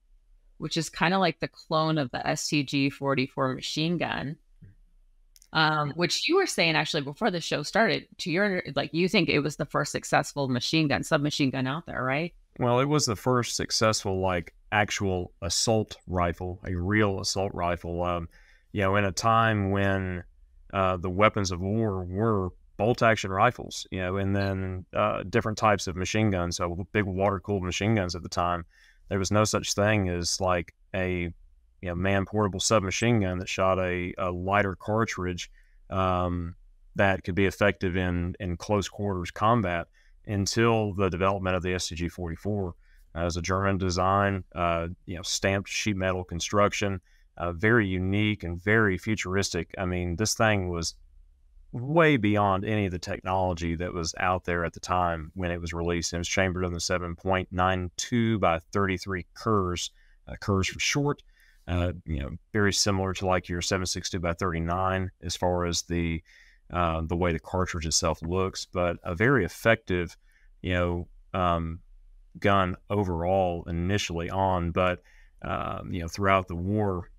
which is kind of like the clone of the STG 44 machine gun um, which you were saying actually before the show started. To your like, you think it was the first successful machine gun, submachine gun out there, right? Well, it was the first successful like actual assault rifle, a real assault rifle. Um, you know, in a time when uh, the weapons of war were bolt action rifles, you know, and then uh, different types of machine guns, so big water cooled machine guns at the time. There was no such thing as like a you know, man portable submachine gun that shot a, a lighter cartridge um, that could be effective in, in close quarters combat until the development of the STG 44. Uh, as a German design, uh, you know, stamped sheet metal construction, uh, very unique and very futuristic. I mean, this thing was way beyond any of the technology that was out there at the time when it was released. It was chambered in the 7.92 by 33 Kurz, uh, for short. Uh, you know, very similar to like your 762 by 39 as far as the uh, the way the cartridge itself looks, but a very effective, you know, um, gun overall initially on, but um, you know, throughout the war,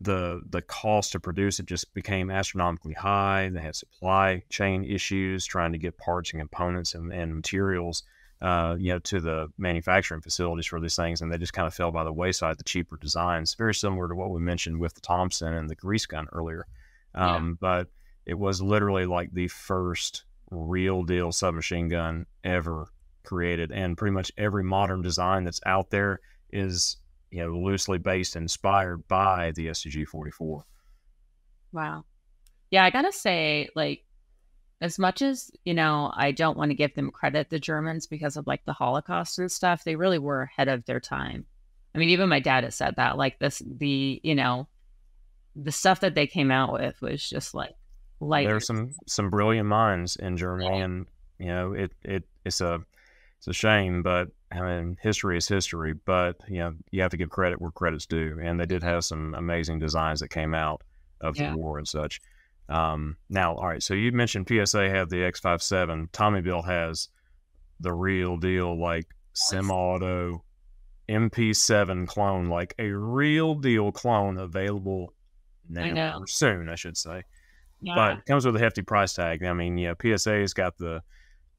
the the cost to produce it just became astronomically high. They had supply chain issues trying to get parts and components and, and materials uh, you know, to the manufacturing facilities for these things, and they just kind of fell by the wayside. The cheaper designs, very similar to what we mentioned with the Thompson and the grease gun earlier, um, yeah. but it was literally like the first real deal submachine gun ever created, and pretty much every modern design that's out there is you know loosely based, inspired by the STG 44. Wow, yeah, I gotta say, like as much as you know i don't want to give them credit the germans because of like the holocaust and stuff they really were ahead of their time i mean even my dad has said that like this the you know the stuff that they came out with was just like light there's some some brilliant minds in germany yeah. and you know it it it's a it's a shame but i mean history is history but you know you have to give credit where credit's due and they did have some amazing designs that came out of yeah. the war and such um, now, all right, so you mentioned PSA had the X57. Tommy Built has the real deal, like semi-auto MP7 clone, like a real deal clone available now or soon, I should say. Yeah. But it comes with a hefty price tag. I mean, yeah, PSA's got the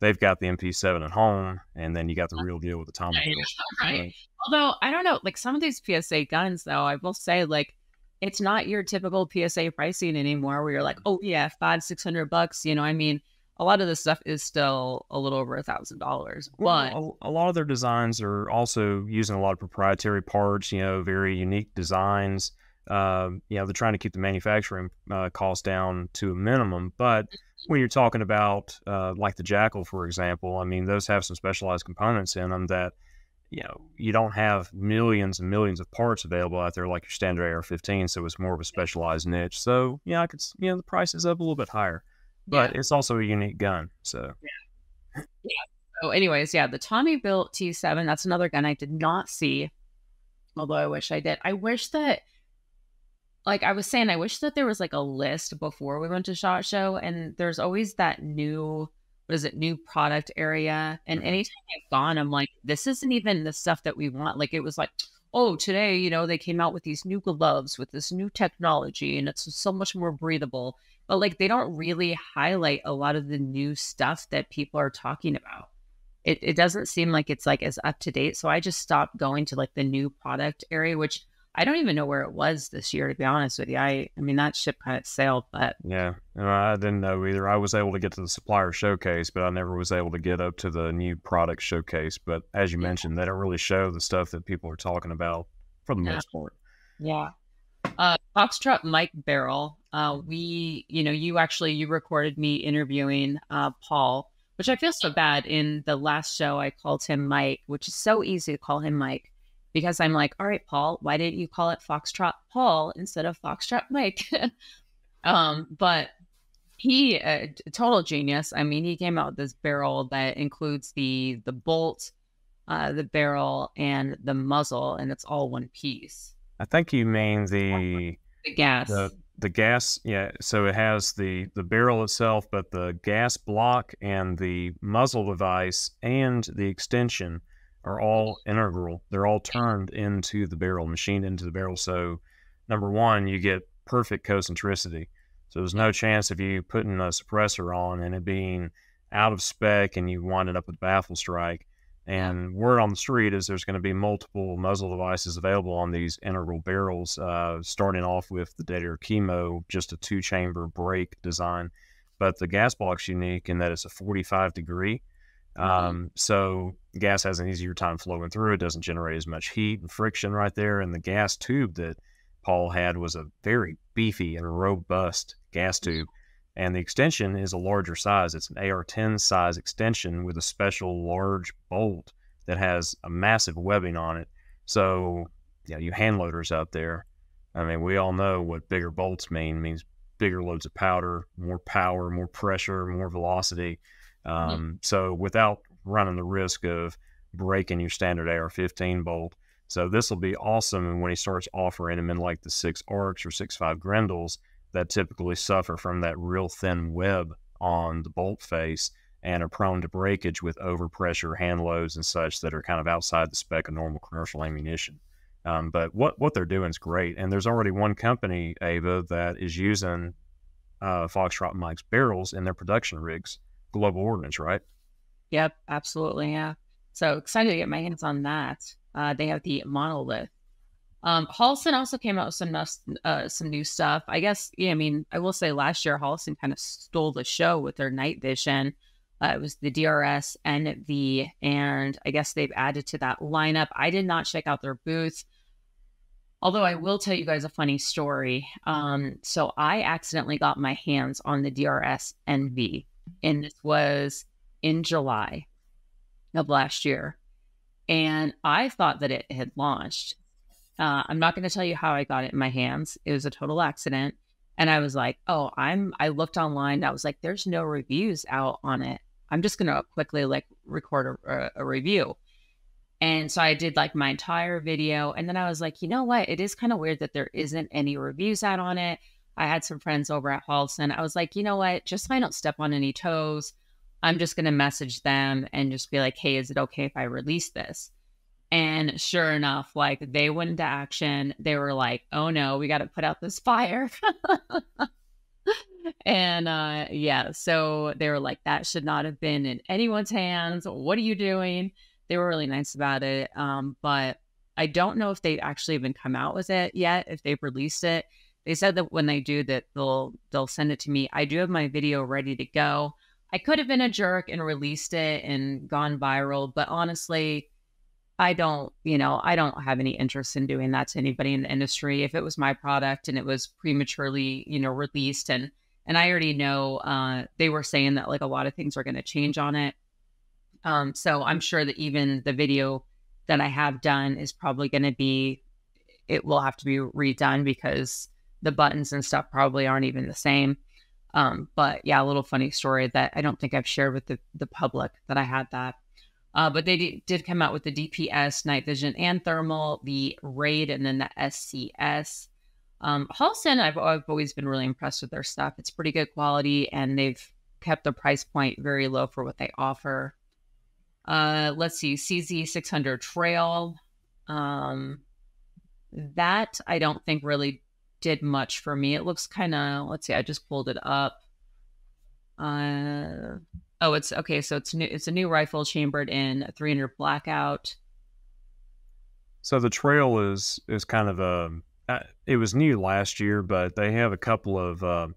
they've got the MP7 at home, and then you got the real deal with the Tommy Built. Right. Although I don't know, like some of these PSA guns, though, I will say, like it's not your typical PSA pricing anymore where you're like, oh yeah, five, six hundred bucks. You know, I mean, a lot of this stuff is still a little over a thousand dollars. But a, a lot of their designs are also using a lot of proprietary parts, you know, very unique designs. Um, you know, they're trying to keep the manufacturing uh, costs down to a minimum. But when you're talking about uh, like the Jackal, for example, I mean, those have some specialized components in them that, you know, you don't have millions and millions of parts available out there like your standard AR-15. So it's more of a specialized niche. So yeah, I could, you know, the price is up a little bit higher, but it's also a unique gun. So yeah. So, anyways, yeah, the Tommy built T7. That's another gun I did not see, although I wish I did. I wish that, like I was saying, I wish that there was like a list before we went to Shot Show, and there's always that new, what is it, new product area. And Mhm. anytime I've gone, I'm like, this isn't even the stuff that we want. Like it was like, oh, today, you know, they came out with these new gloves with this new technology, and it's so much more breathable. But like they don't really highlight a lot of the new stuff that people are talking about it, it doesn't seem like it's like as up to date. So I just stopped going to like the new product area, which I don't even know where it was this year, to be honest with you. I I mean that ship kind of sailed, but Yeah, and I didn't know either. I was able to get to the supplier showcase, but I never was able to get up to the new product showcase. But as you Yeah. mentioned, they don't really show the stuff that people are talking about for the Yeah. most part. yeah. Uh Foxtrot Mike Barrel. Uh we, you know, you actually you recorded me interviewing uh Paul, which I feel so bad in the last show I called him Mike, which is so easy to call him Mike. Because I'm like, all right, Paul, why didn't you call it Foxtrot Paul instead of Foxtrot Mike? um, but he a t- total genius i mean he came out with this barrel that includes the the bolt uh the barrel and the muzzle and it's all one piece I think you mean the the gas the the gas. Yeah, so it has the the barrel itself, but the gas block and the muzzle device and the extension are all integral. They're all turned into the barrel, machined into the barrel. So number one, you get perfect concentricity. So there's no chance of you putting a suppressor on and it being out of spec and you winding up with baffle strike. And word on the street is there's going to be multiple muzzle devices available on these integral barrels, uh, starting off with the Dead Air KeyMo, just a two chamber brake design. But the gas block's unique in that it's a 45 degree. Um, so gas has an easier time flowing through. It doesn't generate as much heat and friction right there. And the gas tube that Paul had was a very beefy and robust gas tube. And the extension is a larger size. It's an AR 10 size extension with a special large bolt that has a massive webbing on it. So, yeah, you hand loaders out there, I mean, we all know what bigger bolts mean. It means bigger loads of powder, more power, more pressure, more velocity. Um, So, without running the risk of breaking your standard AR-15 bolt, so this will be awesome And when he starts offering them in like the six arcs or six five Grendels that typically suffer from that real thin web on the bolt face and are prone to breakage with overpressure hand loads and such that are kind of outside the spec of normal commercial ammunition. Um, but what what they're doing is great, and there's already one company, Ava, that is using uh, Foxtrot Mike's barrels in their production rigs. Global Ordnance, right? yep absolutely yeah. So excited to get my hands on that. Uh they have the monolith. Um Holosun also came out with some uh some new stuff. I guess yeah i mean i will say last year Holosun kind of stole the show with their night vision. Uh, it was the DRS NV, and I guess they've added to that lineup. I did not check out their booth, although I will tell you guys a funny story. Um, so I accidentally got my hands on the DRS NV, and this was in July of last year, and I thought that it had launched. Uh, I'm not going to tell you how I got it in my hands. It was a total accident. And I was like, oh, I'm, I looked online. I was like, there's no reviews out on it. I'm just going to quickly like record a, a, review. And so I did like my entire video. And then I was like, you know what? It is kind of weird that there isn't any reviews out on it. I had some friends over at Holosun. I was like, you know what? Just so I don't step on any toes, I'm just going to message them and just be like, hey, is it okay if I release this? And sure enough, like they went into action. They were like, oh no, we got to put out this fire. and uh, yeah, so they were like, that should not have been in anyone's hands. What are you doing? They were really nice about it. Um, but I don't know if they've actually even come out with it yet, if they've released it. They said that when they do that, they'll they'll send it to me. I do have my video ready to go. I could have been a jerk and released it and gone viral, but honestly, I don't, you know, I don't have any interest in doing that to anybody in the industry. If it was my product and it was prematurely, you know, released and and I already know uh they were saying that like a lot of things are going to change on it. Um so I'm sure that even the video that I have done is probably going to be it will have to be redone because the buttons and stuff probably aren't even the same. Um, but yeah, a little funny story that I don't think I've shared with the, the public that I had that. Uh, but they d- did come out with the DPS, night vision, and thermal, the Raid, and then the SCS. Um, Holosun, I've, I've always been really impressed with their stuff. It's pretty good quality, and they've kept the price point very low for what they offer. Uh, let's see, CZ600 Trail. Um, that I don't think really did much for me. It looks kind of, let's see, I just pulled it up. Uh, oh, it's okay. So it's new. It's a new rifle chambered in a 300 blackout. So the trail is is kind of a. Uh, it was new last year, but they have a couple of um,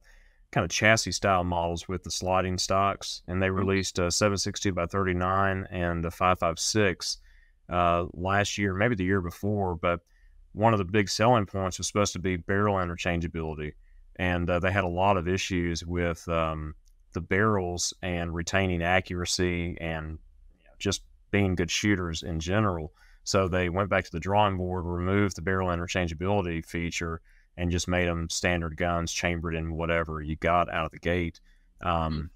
kind of chassis style models with the sliding stocks, and they mm-hmm. released a 762 by 39 and a 556 uh, last year, maybe the year before, but one of the big selling points was supposed to be barrel interchangeability, and uh, they had a lot of issues with um, the barrels and retaining accuracy and you know, just being good shooters in general. So they went back to the drawing board, removed the barrel interchangeability feature, and just made them standard guns chambered in whatever you got out of the gate um,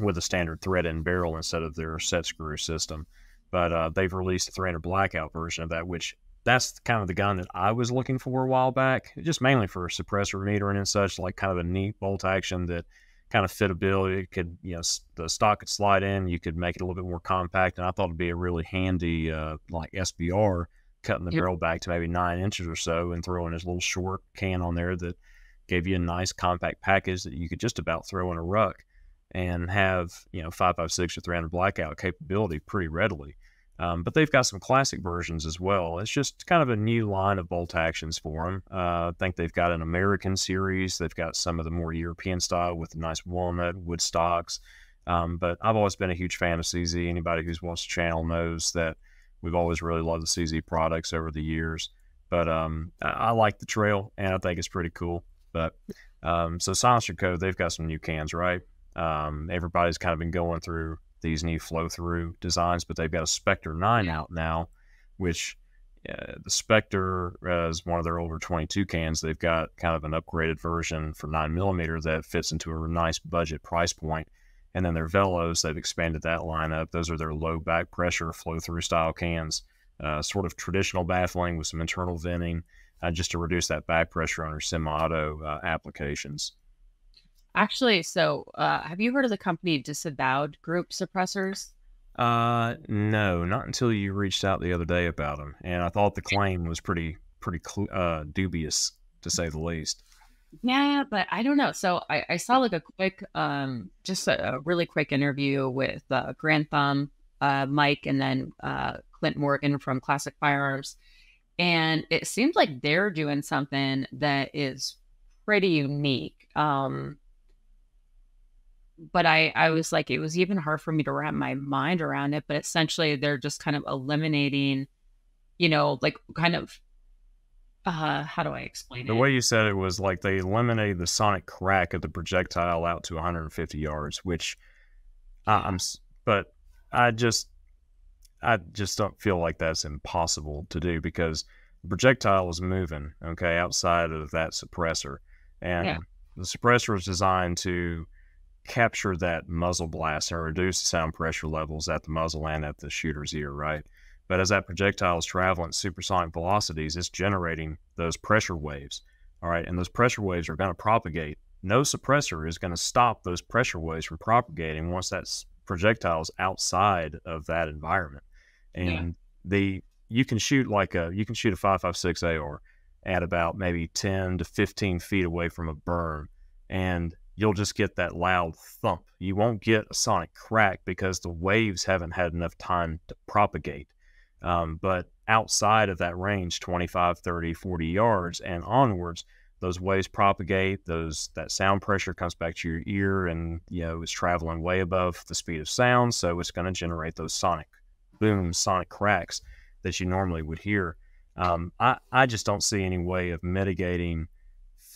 with a standard thread and barrel instead of their set screw system. But uh, they've released a 300 blackout version of that, which that's kind of the gun that I was looking for a while back, just mainly for suppressor metering and such, like kind of a neat bolt action that kind of fit a bill. It could, you know, the stock could slide in. You could make it a little bit more compact, and I thought it'd be a really handy, uh, like SBR, cutting the yep. barrel back to maybe nine inches or so, and throwing this little short can on there that gave you a nice compact package that you could just about throw in a ruck and have, you know, five five six or three hundred blackout capability pretty readily. Um, but they've got some classic versions as well. It's just kind of a new line of bolt actions for them. Uh, I think they've got an American series. They've got some of the more European style with nice walnut wood stocks. Um, but I've always been a huge fan of CZ. Anybody who's watched the channel knows that we've always really loved the CZ products over the years. But um, I, I, like the trail, and I think it's pretty cool. But um, so SilencerCo, they've got some new cans, right? Um, everybody's kind of been going through these new flow through designs, but they've got a Spectre 9 out now, which uh, the Spectre uh, is one of their older 22 cans. They've got kind of an upgraded version for 9 millimeter that fits into a nice budget price point. And then their Velos, they've expanded that lineup. Those are their low back pressure flow through style cans, uh, sort of traditional baffling with some internal venting, uh, just to reduce that back pressure on your semi auto uh, applications. Actually, so uh, have you heard of the company Disavowed Group Suppressors? Uh, no, not until you reached out the other day about them, and I thought the claim was pretty pretty uh, dubious to say the least. Yeah, but I don't know. So I, I saw like a quick, um, just a, a really quick interview with uh, Garand Thumb, uh, Mike, and then uh, Clint Morgan from Classic Firearms, and it seems like they're doing something that is pretty unique. Um, but I, I was like, it was even hard for me to wrap my mind around it. But essentially, they're just kind of eliminating, you know, like kind of, uh, how do I explain the it? The way you said it was like they eliminated the sonic crack of the projectile out to 150 yards, which uh, I'm, but I just, I just don't feel like that's impossible to do because the projectile is moving, okay, outside of that suppressor. And yeah. the suppressor is designed to, capture that muzzle blast and reduce the sound pressure levels at the muzzle and at the shooter's ear, right? But as that projectile is traveling at supersonic velocities, it's generating those pressure waves, all right? And those pressure waves are going to propagate. No suppressor is going to stop those pressure waves from propagating once that projectile is outside of that environment. And yeah. the you can shoot like a you can shoot a 556 AR at about maybe 10 to 15 feet away from a berm and you'll just get that loud thump. You won't get a sonic crack because the waves haven't had enough time to propagate. Um, but outside of that range, 25, 30, 40 yards and onwards, those waves propagate. Those that sound pressure comes back to your ear, and you know it's traveling way above the speed of sound, so it's going to generate those sonic booms, sonic cracks that you normally would hear. Um, I I just don't see any way of mitigating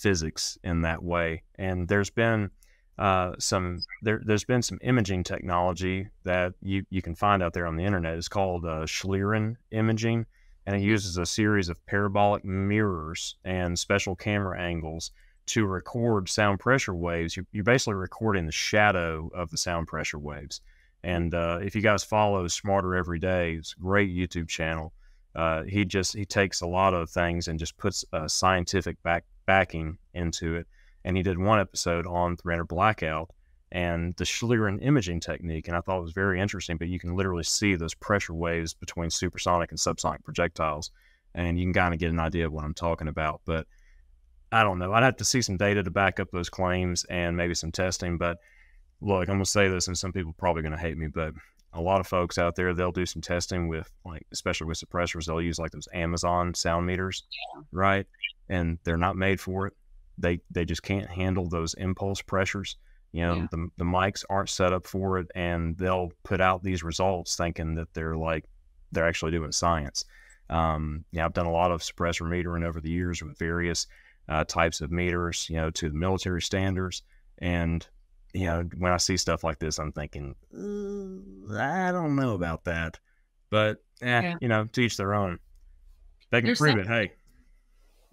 physics in that way, and there's been uh, some there, has been some imaging technology that you, you can find out there on the internet. It's called uh, Schlieren imaging, and it uses a series of parabolic mirrors and special camera angles to record sound pressure waves. You're, you're basically recording the shadow of the sound pressure waves. And uh, if you guys follow Smarter Every Day, it's a great YouTube channel. Uh, he just he takes a lot of things and just puts a scientific back backing into it and he did one episode on 300 blackout and the Schlieren imaging technique, and I thought it was very interesting. But you can literally see those pressure waves between supersonic and subsonic projectiles, and you can kind of get an idea of what I'm talking about. But I don't know. I'd have to see some data to back up those claims and maybe some testing. But look, I'm gonna say this, and some people probably gonna hate me, but a lot of folks out there they'll do some testing with like especially with suppressors they'll use like those amazon sound meters yeah. right and they're not made for it they they just can't handle those impulse pressures. You know, yeah. the the mics aren't set up for it, and they'll put out these results thinking that they're like they're actually doing science. Um, yeah, I've done a lot of suppressor metering over the years with various uh, types of meters, you know, to the military standards. And, you know, when I see stuff like this, I'm thinking, I don't know about that. But, eh, yeah. you know, teach their own. They can There's prove it. Hey,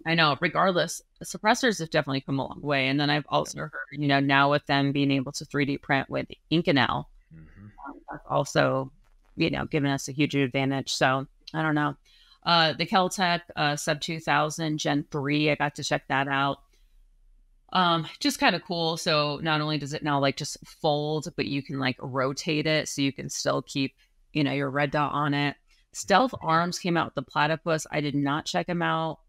I know. Regardless, suppressors have definitely come a long way. And then I've also heard, you know, now with them being able to 3D print with Inconel, mm-hmm. um, that's also, you know, given us a huge advantage. So I don't know. Uh, the Kel-Tec uh, Sub 2000 Gen 3, I got to check that out. Um, just kind of cool. So not only does it now like just fold, but you can like rotate it so you can still keep, you know, your red dot on it. Stealth Arms came out with the platypus. I did not check them out.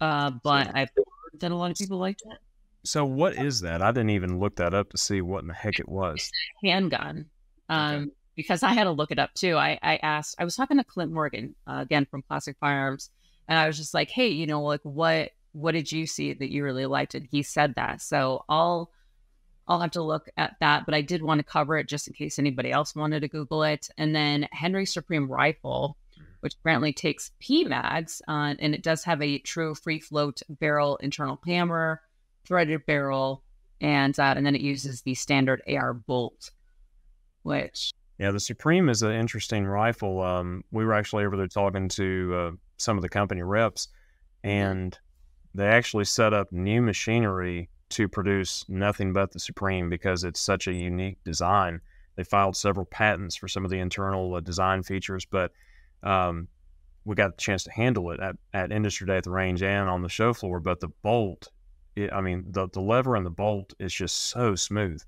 Uh, but I've heard that a lot of people liked it. So what is that? I didn't even look that up to see what in the heck it was. Handgun. Um, okay. because I had to look it up too. I, I asked, I was talking to Clint Morgan, uh, again from Classic Firearms, and I was just like, hey, you know, like what what did you see that you really liked? And he said that. So I'll I'll have to look at that, but I did want to cover it just in case anybody else wanted to Google it. And then Henry Supreme Rifle which apparently takes PMags, uh, and it does have a true free float barrel internal hammer, threaded barrel, and uh, and then it uses the standard AR bolt, which yeah, the Supreme is an interesting rifle. Um, we were actually over there talking to uh, some of the company reps, and they actually set up new machinery to produce nothing but the Supreme because it's such a unique design. They filed several patents for some of the internal uh, design features, but um, we got the chance to handle it at, at industry day at the range and on the show floor. But the bolt, it, I mean, the, the lever and the bolt is just so smooth.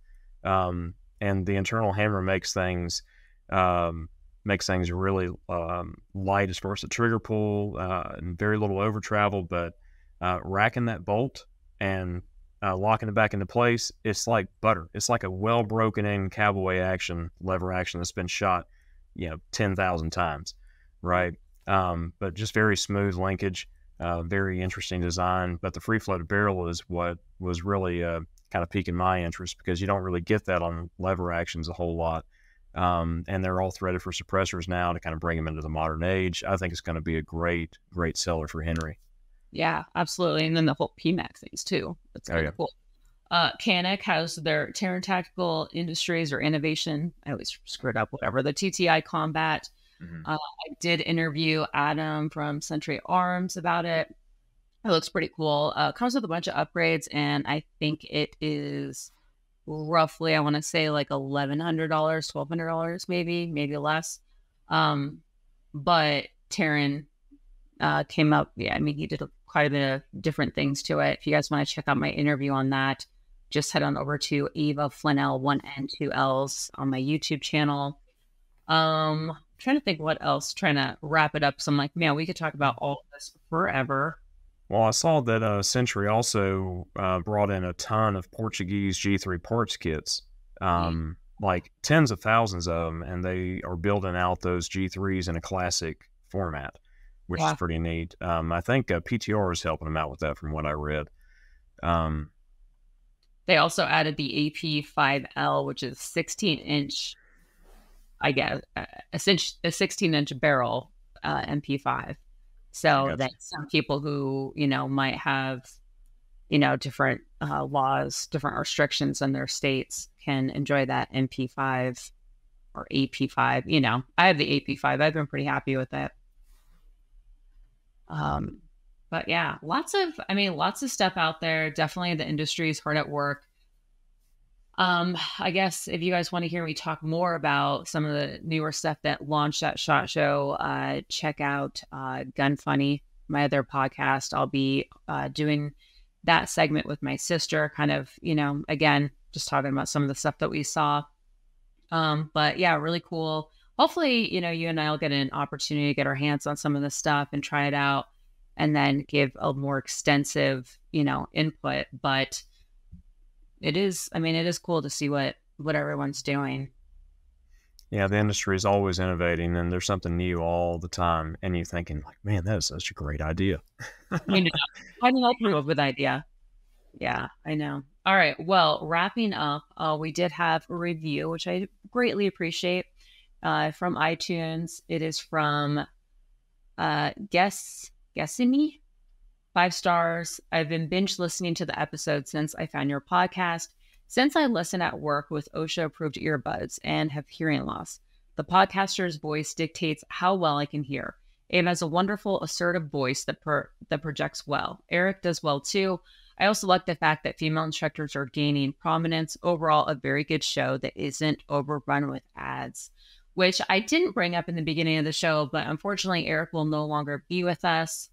Um, and the internal hammer makes things, um, makes things really um, light as far as the trigger pull uh, and very little over travel. But uh, racking that bolt and uh, locking it back into place, it's like butter. It's like a well broken in cowboy action, lever action that's been shot, you know, 10,000 times right? Um, but just very smooth linkage, uh, very interesting design. But the free floated barrel is what was really uh, kind of piquing my interest because you don't really get that on lever actions a whole lot. Um, and they're all threaded for suppressors now to kind of bring them into the modern age. I think it's going to be a great, great seller for Henry. Yeah, absolutely. And then the whole PMag things too. That's kind oh, yeah. of cool. Uh, Canik has their Taran Tactical Industries or Innovation. I always screwed up, whatever. The TTI Combat Mm-hmm. Uh, I did interview Adam from Century Arms about it. It looks pretty cool. Uh, comes with a bunch of upgrades, and I think it is roughly, I want to say like eleven hundred dollars, twelve hundred dollars, maybe, maybe less. Um, but Taran uh, came up. Yeah, I mean, he did a, quite a bit of different things to it. If you guys want to check out my interview on that, just head on over to Ava Flanell one and two L's on my YouTube channel. Um, trying to think what else, trying to wrap it up. So I'm like, man, we could talk about all this forever. Well, I saw that uh, Century also uh, brought in a ton of Portuguese G3 parts kits, um, mm-hmm. like tens of thousands of them, and they are building out those G3s in a classic format, which is pretty neat. Um, I think uh, PTR is helping them out with that, from what I read. Um, they also added the AP5L, which is 16 inch, I guess, a, 16 inch barrel uh, MP5. So that some people who, you know, might have, you know, different uh, laws, different restrictions in their states can enjoy that MP5 or AP5. You know, I have the AP5. I've been pretty happy with it. Um, but yeah, lots of, I mean, lots of stuff out there. Definitely the industry is hard at work. Um, I guess if you guys want to hear me talk more about some of the newer stuff that launched at SHOT Show, uh, check out uh, Gun Funny, my other podcast. I'll be uh, doing that segment with my sister, kind of, you know, again, just talking about some of the stuff that we saw. Um, but yeah, really cool. Hopefully, you know, you and I will get an opportunity to get our hands on some of this stuff and try it out and then give a more extensive, you know, input. But it is, I mean, it is cool to see what what everyone's doing. Yeah, the industry is always innovating, and there's something new all the time. And you're thinking, like, man, that is such a great idea. I mean, I didn't come up with idea. Yeah, I know. All right. Well, wrapping up, uh, we did have a review, which I greatly appreciate, uh, from iTunes. It is from uh, Guess Guessing Me. Five stars. I've been binge listening to the episode since I found your podcast. Since I listen at work with OSHA approved earbuds and have hearing loss, the podcaster's voice dictates how well I can hear. It has a wonderful, assertive voice that per- that projects well. Eric does well too. I also like the fact that female instructors are gaining prominence. Overall, a very good show that isn't overrun with ads, which I didn't bring up in the beginning of the show, but unfortunately, Eric will no longer be with us.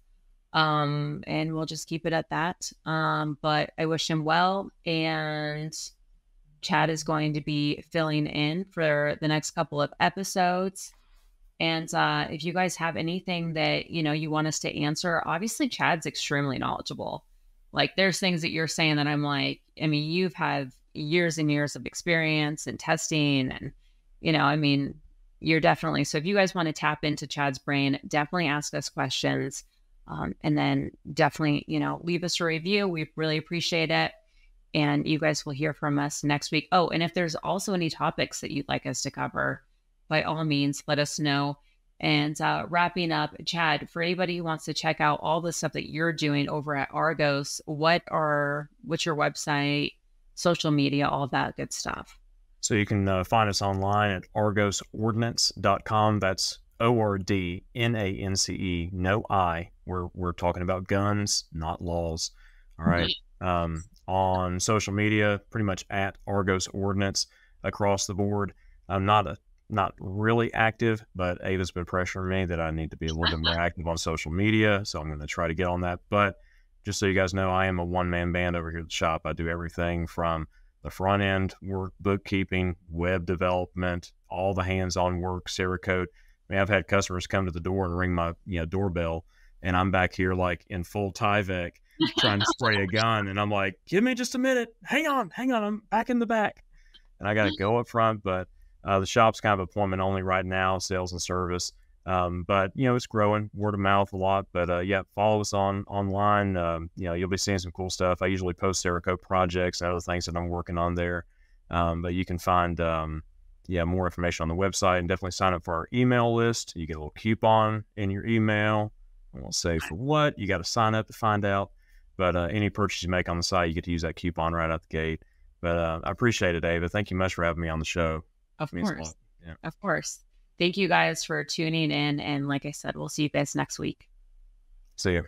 Um, and we'll just keep it at that. Um, but I wish him well. And Chad is going to be filling in for the next couple of episodes. And uh, if you guys have anything that you know you want us to answer, obviously Chad's extremely knowledgeable. Like there's things that you're saying that I'm like, I mean, you've had years and years of experience and testing, and you know, I mean, you're definitely so. If you guys want to tap into Chad's brain, definitely ask us questions. Um, and then definitely, you know, leave us a review. We really appreciate it. And you guys will hear from us next week. Oh, and if there's also any topics that you'd like us to cover, by all means, let us know. And uh, wrapping up, Chad, for anybody who wants to check out all the stuff that you're doing over at Argos, what are what's your website, social media, all that good stuff? So you can uh, find us online at argosordnance.com. That's O R D N A N C E, no I. We're, we're talking about guns, not laws. All right. Um, on social media, pretty much at Argos Ordnance across the board. I'm not a not really active, but Ava's been pressuring me that I need to be a little bit more active on social media. So I'm going to try to get on that. But just so you guys know, I am a one man band over here at the shop. I do everything from the front end work, bookkeeping, web development, all the hands on work, Cerakote I mean, I've had customers come to the door and ring my you know doorbell, and I'm back here like in full Tyvek trying to spray a gun, and I'm like, "Give me just a minute. Hang on, hang on. I'm back in the back," and I got to go up front. But uh, the shop's kind of appointment only right now, sales and service. Um, but you know, it's growing word of mouth a lot. But uh, yeah, follow us on online. Um, you know, you'll be seeing some cool stuff. I usually post Cerakote projects and other things that I'm working on there. Um, but you can find um, yeah, more information on the website and definitely sign up for our email list. You get a little coupon in your email. I won't say for what. You got to sign up to find out. But uh, any purchase you make on the site, you get to use that coupon right out the gate. But uh, I appreciate it, David. Thank you much for having me on the show. Of course. Yeah. Of course. Thank you guys for tuning in. And like I said, we'll see you guys next week. See you.